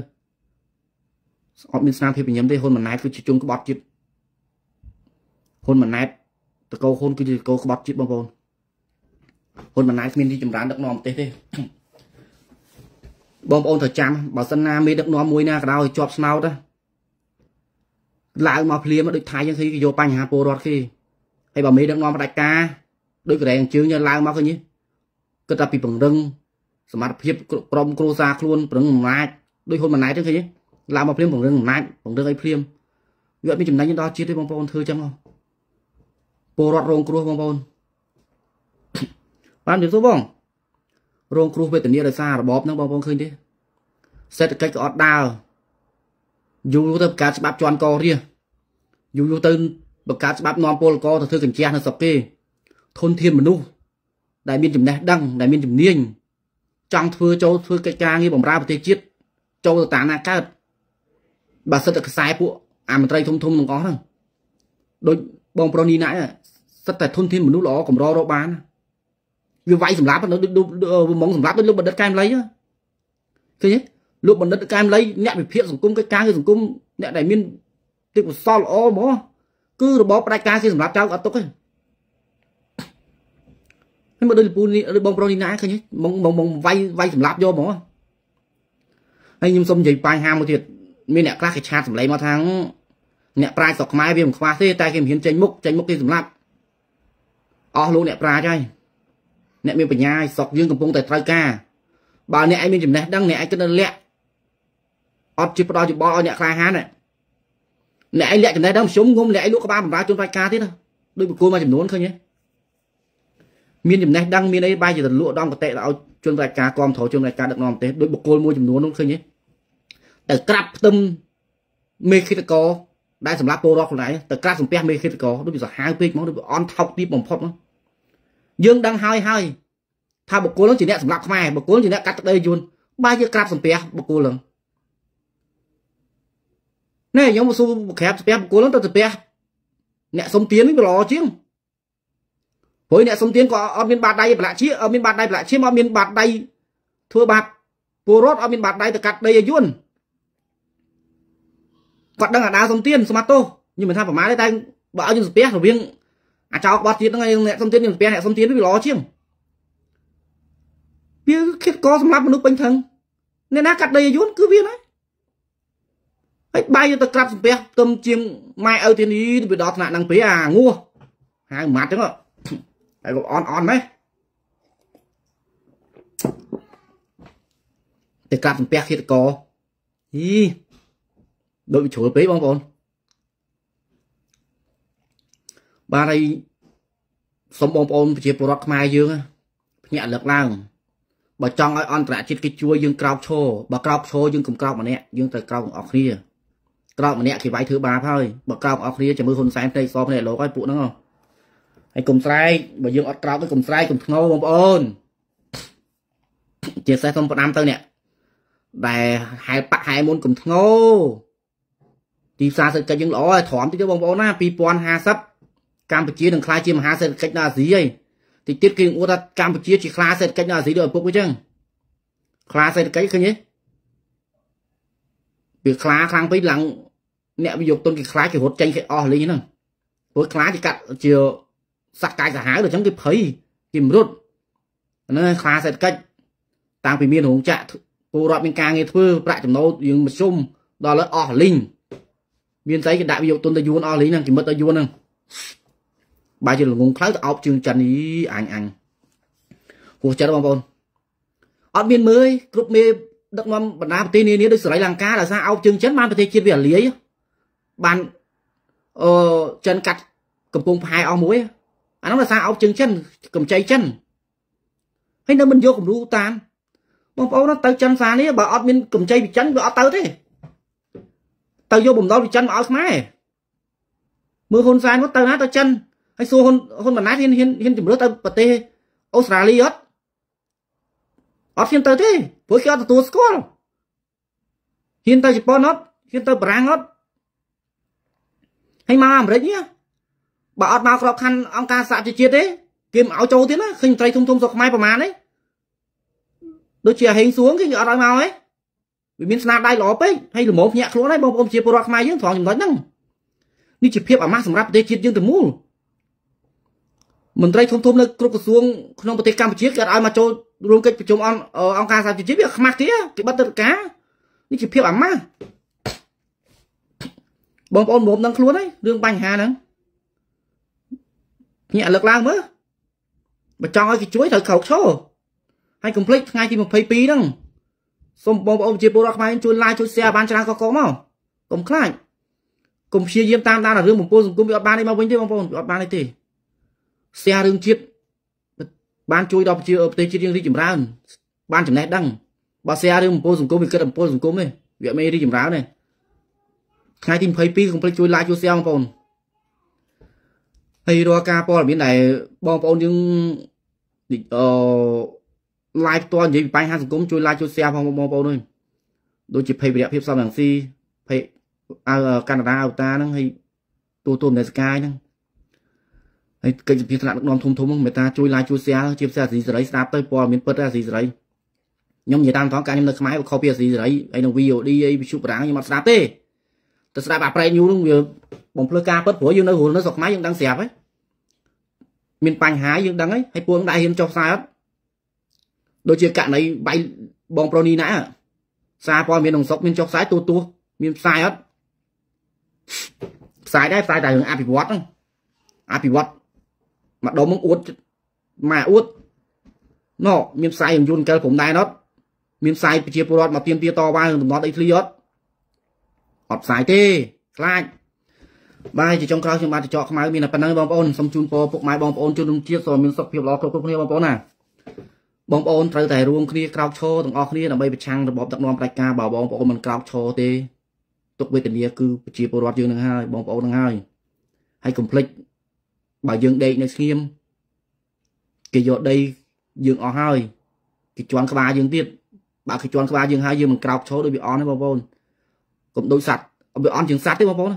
អត់មានស្នាមភាពញញឹមទេហ៊ុនម៉ាណែតគឺជាជុំក្បត់ជាតិហ៊ុនម៉ាណែតតកោហ៊ុនគឺជាតកោក្បត់ជាតិបងប្អូនហ៊ុនម៉ាណែតគ្មានទីចម្រើនដឹកនាំប្រទេសទេបងប្អូនត្រូវចាំបើសិនណាមេដឹកនាំមួយណាក៏ដោយជាប់ស្នោតឡើងមកភ្លាមដូចថៃយ៉ាងគេយកបញ្ហាពលរដ្ឋគេហើយបើមេដឹកនាំផ្ដាច់ការដូចកែងជើងឡើងមកឃើញគិតថាពីពង្រឹងសមត្ថភាពក្រុមគ្រួសារខ្លួនប្រឹងអំណាចដូចហ៊ុនម៉ាណែតទៅឃើញ ឡើងមកភ្លាមពង្រឹងអំណាចពង្រឹងអីភ្លាមវាអត់មានចំណេញដល់ជាតិទេបងប្អូនធ្វើចឹងពលរដ្ឋរងគ្រោះបងប្អូនបានយល់ទៅបងរងគ្រោះវេទនាដោយសាររបបហ្នឹងបងប្អូនឃើញទេសេដ្ឋកិច្ចក៏អត់ដើរយូរទៅបង្កើតច្បាប់ជន់ករៀសយូរយូរទៅបង្កើតច្បាប់នាំពលករទៅធ្វើកញ្ជះនៅស្រុកគេធនធានមនុស្សដែលមានចំណេះដឹងដែលមានជំនាញចង់ធ្វើចូលធ្វើកិច្ចការងារបម្រើប្រទេសជាតិចូលទៅតាមណាកើត បើសិតតែខ្សែពួកអាមន្ត្រីធំធំទាំងអស់ហ្នឹងដូចបងប្រុសនេះណាសិតតែធនធានមនុស្សល្អកម្ររកបានវាវាយសម្លាប់ដូចហ្មងសម្លាប់ដូចលោកបណ្ឌិតកែមលីឃើញទេលោកបណ្ឌិតកែមលីអ្នកវិភាគសង្គមកិច្ចការគឺសង្គមអ្នកដែលមានទេពកោសលល្អហ្មងគឺរបបផ្ដាច់ការគេសម្រាប់ចៅអត់ទុកទេហើយមកដូចលពូនេះឬបងប្រុសនេះណាឃើញហ្មងហ្មងវាយវាយសម្លាប់យកហ្មងហើយខ្ញុំសុំនិយាយបញ្ហាមួយទៀត មានអ្នកខ្លះគេឆាតសម្លេងមកថាអ្នកប្រាជ្ញស្រុកខ្មែរវាមិនខ្វះទេតែគេមិនហ៊ានចេញមុខចេញមុខគេសម្លាប់អស់លោកអ្នកប្រាជ្ញហើយអ្នកមានបញ្ញាស្រុកយើងកំពុងតែត្រូវការបើអ្នកឯងមានចំណេះដឹងអ្នកឯងគិតនៅលាក់អត់ជាផ្ដល់យោបល់ឲ្យអ្នកក្លាហានអ្នកឯងលាក់ចំណេះដឹងជុំងុំអ្នកឯងលក់ក្បាលបំរើជនរាជការទៀតដូចបកគោលមួយចំនួនឃើញទេមានចំណេះដឹងមានអីបាយជាទៅលក់ដំកតិឲ្យជនរាជការគ្រប់គ្រងជនរាជការដឹកនាំប្រទេសដូចបកគោលមួយចំនួននោះឃើញទេ ទៅក្រាប់ផ្ទឹមមេឃិតកោដែលសម្រាប់ពលរដ្ឋខ្លួនឯងទៅក្រាស់សំពះមេឃិតកោដូចវាសាហាវពេកហ្មងដូចអន់ថោកទីបំផុតហ្មងយើងដឹងហើយហើយថាបុគ្គលនឹងជាអ្នកសម្រាប់ខ្មែរបុគ្គលជាអ្នកកាត់ទឹកដីយួនបើយើងក្រាបសំពះបុគ្គលនឹងណែខ្ញុំមកសួរក្រាបសំពះបុគ្គលនឹងទៅសំពះអ្នកសុំទាននេះវាល្អជាងព្រោះអ្នកសុំទានក៏អត់មានបាតដៃប្រឡាក់ជាអត់មានបាតដៃប្រឡាក់ជាអត់មានបាតដៃធ្វើបាបពលរដ្ឋអត់មានបាតដៃទៅកាត់ដីឲ្យយួន គាត់ដឹងអាដាសុំទានស្មាត់ទោសខ្ញុំមិនថាប្រមាណទេតែបើឲ្យយើងសំពះរវាងអាចោក្បត់ទៀតហ្នឹងអ្នកសុំទានយើងស្ពះអ្នកសុំទានវាល្អជាងវាគិតកសម្រាប់មនុស្សពេញថឹងអ្នកណាកាត់ដីអាយុនគឺវាណាហើយបាយទៅក្រាបសំពះទឹមជាងម៉ែឪទីនេះវាដល់ថ្នាក់ហ្នឹងពេអាងោះហៅម៉ាត់ចឹងហើយក៏អន់អន់ម៉េះទៅក្រាបសំពះគិតកអី ដូចវាជ្រុលពេកបងប្អូនបាទហើយសូមបងប្អូនប្រជាពលរដ្ឋខ្មែរយើងភ្ញាក់លើកឡើងបើចង់ឲ្យអន្តរជាតិគេជួយយើងក្រោកឈរបើក្រោកឈរយើងកុំក្រោកម្នាក់យើងត្រូវក្រោកទាំងអស់គ្នាក្រោកម្នាក់គេវាយធ្វើបាបហើយបើក្រោកអស់គ្នាជាមួយហ៊ុនសែនផ្នែកសផ្នែកលោកហើយពួកហ្នឹងហើយកុំស្រែកបើយើងអត់ក្រោកទៅកុំស្រែកកុំធ្ងោបងប្អូនជាពិសេសខ្ញុំផ្ដាំទៅអ្នកដែលហែបាក់ហែមុនកុំធ្ងោ ទីផ្សារសេដ្ឋកិច្ចយើងល្អហើយទ្រាំតិចទៅបងប្អូនណា2050កម្ពុជានឹងក្លាយជាមហាសេដ្ឋកិច្ចនៅអាស៊ីហើយតិចទៀតគេអួតថាកម្ពុជាជាខ្លាសេដ្ឋកិច្ចនៅអាស៊ីដូចឪពុកអញ្ចឹងខ្លាសេដ្ឋកិច្ចឃើញទេវាខ្លាខ្លាំងពេកឡើងអ្នកវិនិយោគទុនគេខ្លាចគេរត់ចេញគេអស់លេងហ្នឹងព្រោះខ្លាគេកាត់ជាសត្វកាយសាហាវដូចអញ្ចឹងគេភ័យគេមិនរត់ហ្នឹងខ្លាសេដ្ឋកិច្ចតាំងពីមានរោងចក្រពលរដ្ឋមានការងារធ្វើប្រាក់ចំណូលយើងមធ្យមដល់លើអស់លីង មានស្អីគេដាក់វិនិយោគទុនទៅយួនអស់លីងហ្នឹងគេមិត្តទៅយួនហ្នឹងបើជាល្ងងខ្លៅទៅអោបជើងចិននេះអញអញហួសចិត្តបងប្អូនអត់មានមើលគ្រប់មេដឹកនាំបណ្ដាប្រទេសនានាដូចស្រីលង្កាដោយសារអោបជើងចិនបានប្រទេសជាតិវាលាយបានអឺចិនកាត់កំពង់ផែអស់មួយអានោះដោយសារអោបជើងចិនកម្ចីចិនហើយនៅមិនយកគំរូតាមបងប្អូនទៅចិនសានេះបើអត់មានកម្ចីពីចិនវាអត់ទៅទេ ទៅយកបំណុលពីចិនមកឲ្យខ្មែរមើលហ៊ុនសែនគាត់ទៅណាទៅចិនហើយសួរហ៊ុនហ៊ុនម៉ាណែតហ៊ានហ៊ានហ៊ានជំរឿទៅប្រទេសអូស្ត្រាលីអត់អត់ហ៊ានទៅទេព្រោះគេអត់ទទួលស្គាល់ហ៊ានទៅជប៉ុនអត់ហ៊ានទៅបារាំងអត់ហើយមកអាមេរិកនេះបើអត់មកក្របខ័ណ្ឌអង្គការសហជីវជាតិទេគេមិនឲ្យចូលទៀតណាឃើញត្រីធំធំស្រុកខ្មែរប្រហែលទេដូចជាហេងសួងគេអត់ឲ្យមកទេ វាមានស្នាដៃល្អពេកហើយល្មមភ្ញាក់ខ្លួនហើយបងប្អូនជាពលរដ្ឋខ្មែរយើងត្រង់ចំណុចហ្នឹងនេះជាភាពអាម៉ាស់សម្រាប់ប្រទេសជាតិយើងទៅមូលមន្ត្រីធំធំនៅគ្រប់ក្រសួងក្នុងប្រទេសកម្ពុជាគេអត់ឲ្យមកចូលរួមកិច្ចប្រជុំអង្គការសហជីវជាតិវាខ្មាស់ទេគេបិទទៅការនេះជាភាពអាម៉ាស់បងប្អូនមុំនឹងខ្លួនហើយរឿងបញ្ហាហ្នឹងញាក់លើកឡើងមើលបើចង់ឲ្យគេជួយត្រូវក្រោកឈរហើយកុំភ្លេចថ្ងៃទី22ហ្នឹង សូមបងប្អូនជាពលរដ្ឋខ្មែរជួយ like ជួយ share បានច្រើនកកមកកុំខ្លាចកុំព្យាយាមតាមដានរឿងបំពុលសង្គមវាអត់បាននេះមកវិញទេបងប្អូនវាអត់បានទេ share រឿងជាតិបានជួយដល់ប្រជាប្រទេសជាតិយើងរីកចម្រើន បានចំណេះដឹងបើ share រឿងបំពុលសង្គមវាគិតបំពុលសង្គមទេវាមិនរីកចម្រើនទេថ្ងៃទី22កុំភ្លេចជួយ like ជួយ share បងប្អូនហើយរាល់ការព័ត៌មានដែលបងប្អូនយើងអឺ live ផ្ទាល់និយាយពីបញ្ហាសង្គមជួយ like ជួយ share ផងបងប្អូនអើយដូចជាភ័យវិរៈភាពសំរងស៊ីភ័យអើកាណាដាអវតាហ្នឹងហើយទូទូនេស្កាយហ្នឹងហើយកិច្ចសភាថ្នាក់ដឹកនាំធំធំហ្នឹងមេតាជួយ like ជួយ share ជាភាសាអាស៊ីសេរីស្ដាប់ទៅព័ត៌មានពិតអាស៊ីសេរីខ្ញុំនិយាយតាមត្រង់ការខ្ញុំនៅខ្មែរវាខុសពីអាស៊ីសេរីហើយនឹង VOD អីវិទ្យុបារាំងខ្ញុំអត់ស្ដាប់ទេទៅស្ដាប់អាប្រែកញូហ្នឹងវាបំភ្លឺការពិតព្រោះយើងនៅរស់នៅស្រុកខ្មែរយើងដឹងស្រាប់ហើយមានបញ្ហាយើងដឹងហើយហើយពួកនឹងដាក់ហ៊ានចុះផ្សាយអត់ ដូចជាករណីបាយបងប្រុសនេះណាសារព័ត៌មានក្នុងស្រុកមានចុះផ្សាយទូទួមានផ្សាយអត់ផ្សាយដែរផ្សាយតែរឿងអភិវឌ្ឍហ្នឹងអភិវឌ្ឍមកដុំនឹងអួតមកអួតណូមានផ្សាយយន្តកិលព្រំដែនអត់មានផ្សាយប្រជាពលរដ្ឋមកទៀមទាតវ៉ានឹងដំណត់អីធ្លីអត់អត់ផ្សាយទេខ្លាចបាយជាចុងក្រោយខ្ញុំបាទចកខ្មៅមានតែប៉ុណ្ណឹងបងប្អូនសូមជូនពរពុកម៉ែបងប្អូនជនរួមជាតិសូមមានសុខភាពល្អគ្រប់គ្រប់គ្នាបងប្អូនណា បងប្អូនត្រូវតែរួមគ្នាក្រោកឈរទាំងអស់គ្នាដើម្បីប្រឆាំងរបបដឹកនាំផ្ដាច់ការបើបងប្អូនមិនក្រោកឈរទេទុកវេទនាគឺប្រជាពលរដ្ឋយើងនឹងហើយបងប្អូននឹងហើយហើយកុំភ្លេចបើយើងដេកនៅស្ងៀមគេយកដីយើងអស់ហើយគេជន់ក្បាលយើងទៀតបើគេជន់ក្បាលយើងហើយយើងមិនក្រោកឈរដូចវាអន់ទេបងប្អូនកុំដូចសัตว์វាអន់ជាងសัตว์ទេបងប្អូន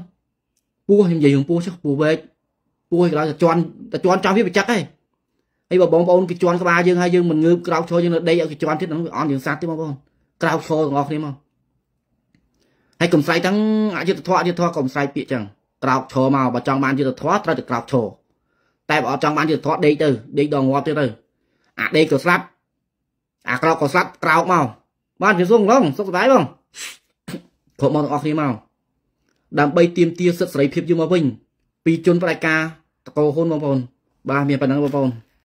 ពស់ខ្ញុំនិយាយរឿងពស់ចុះពស់វែកពស់ឯកឡើយតែជន់តែជន់ចំវាបច្ចឹកឯង ហើយបើបងប្អូនគេជន់ក្បាលយើងហើយយើងមិនងើបក្រោកឈរយើងនៅដេកឲ្យគេជន់ទៀតហ្នឹងវាអន់ជាងសัตว์ទេបងប្អូនក្រោកឈរទាំងអស់គ្នាមកហើយកុំស្រែកទាំងអយុធធម៌អយុធធម៌កុំស្រែកពាក្យចឹងក្រោកឈរមកបើចង់បានយុទ្ធធម៌ត្រូវតែក្រោកឈរតែបើអត់ចង់បានយុទ្ធធម៌ដេកទៅដេកដងងាប់ទៀតទៅអាដេកក៏ស្លាប់អាក្រោកក៏ស្លាប់ក្រោកមកបានជាសុខឡងសុខសប្បាយបងគ្រប់មកទាំងអស់គ្នាមកដើម្បីទាមទារសិទ្ធិសេរីភាពយើងមកវិញពីជនផ្ដាច់ការតកោហ៊ុនបងប្អូនបាទមានប៉ុណ្ណឹងបងប្អូន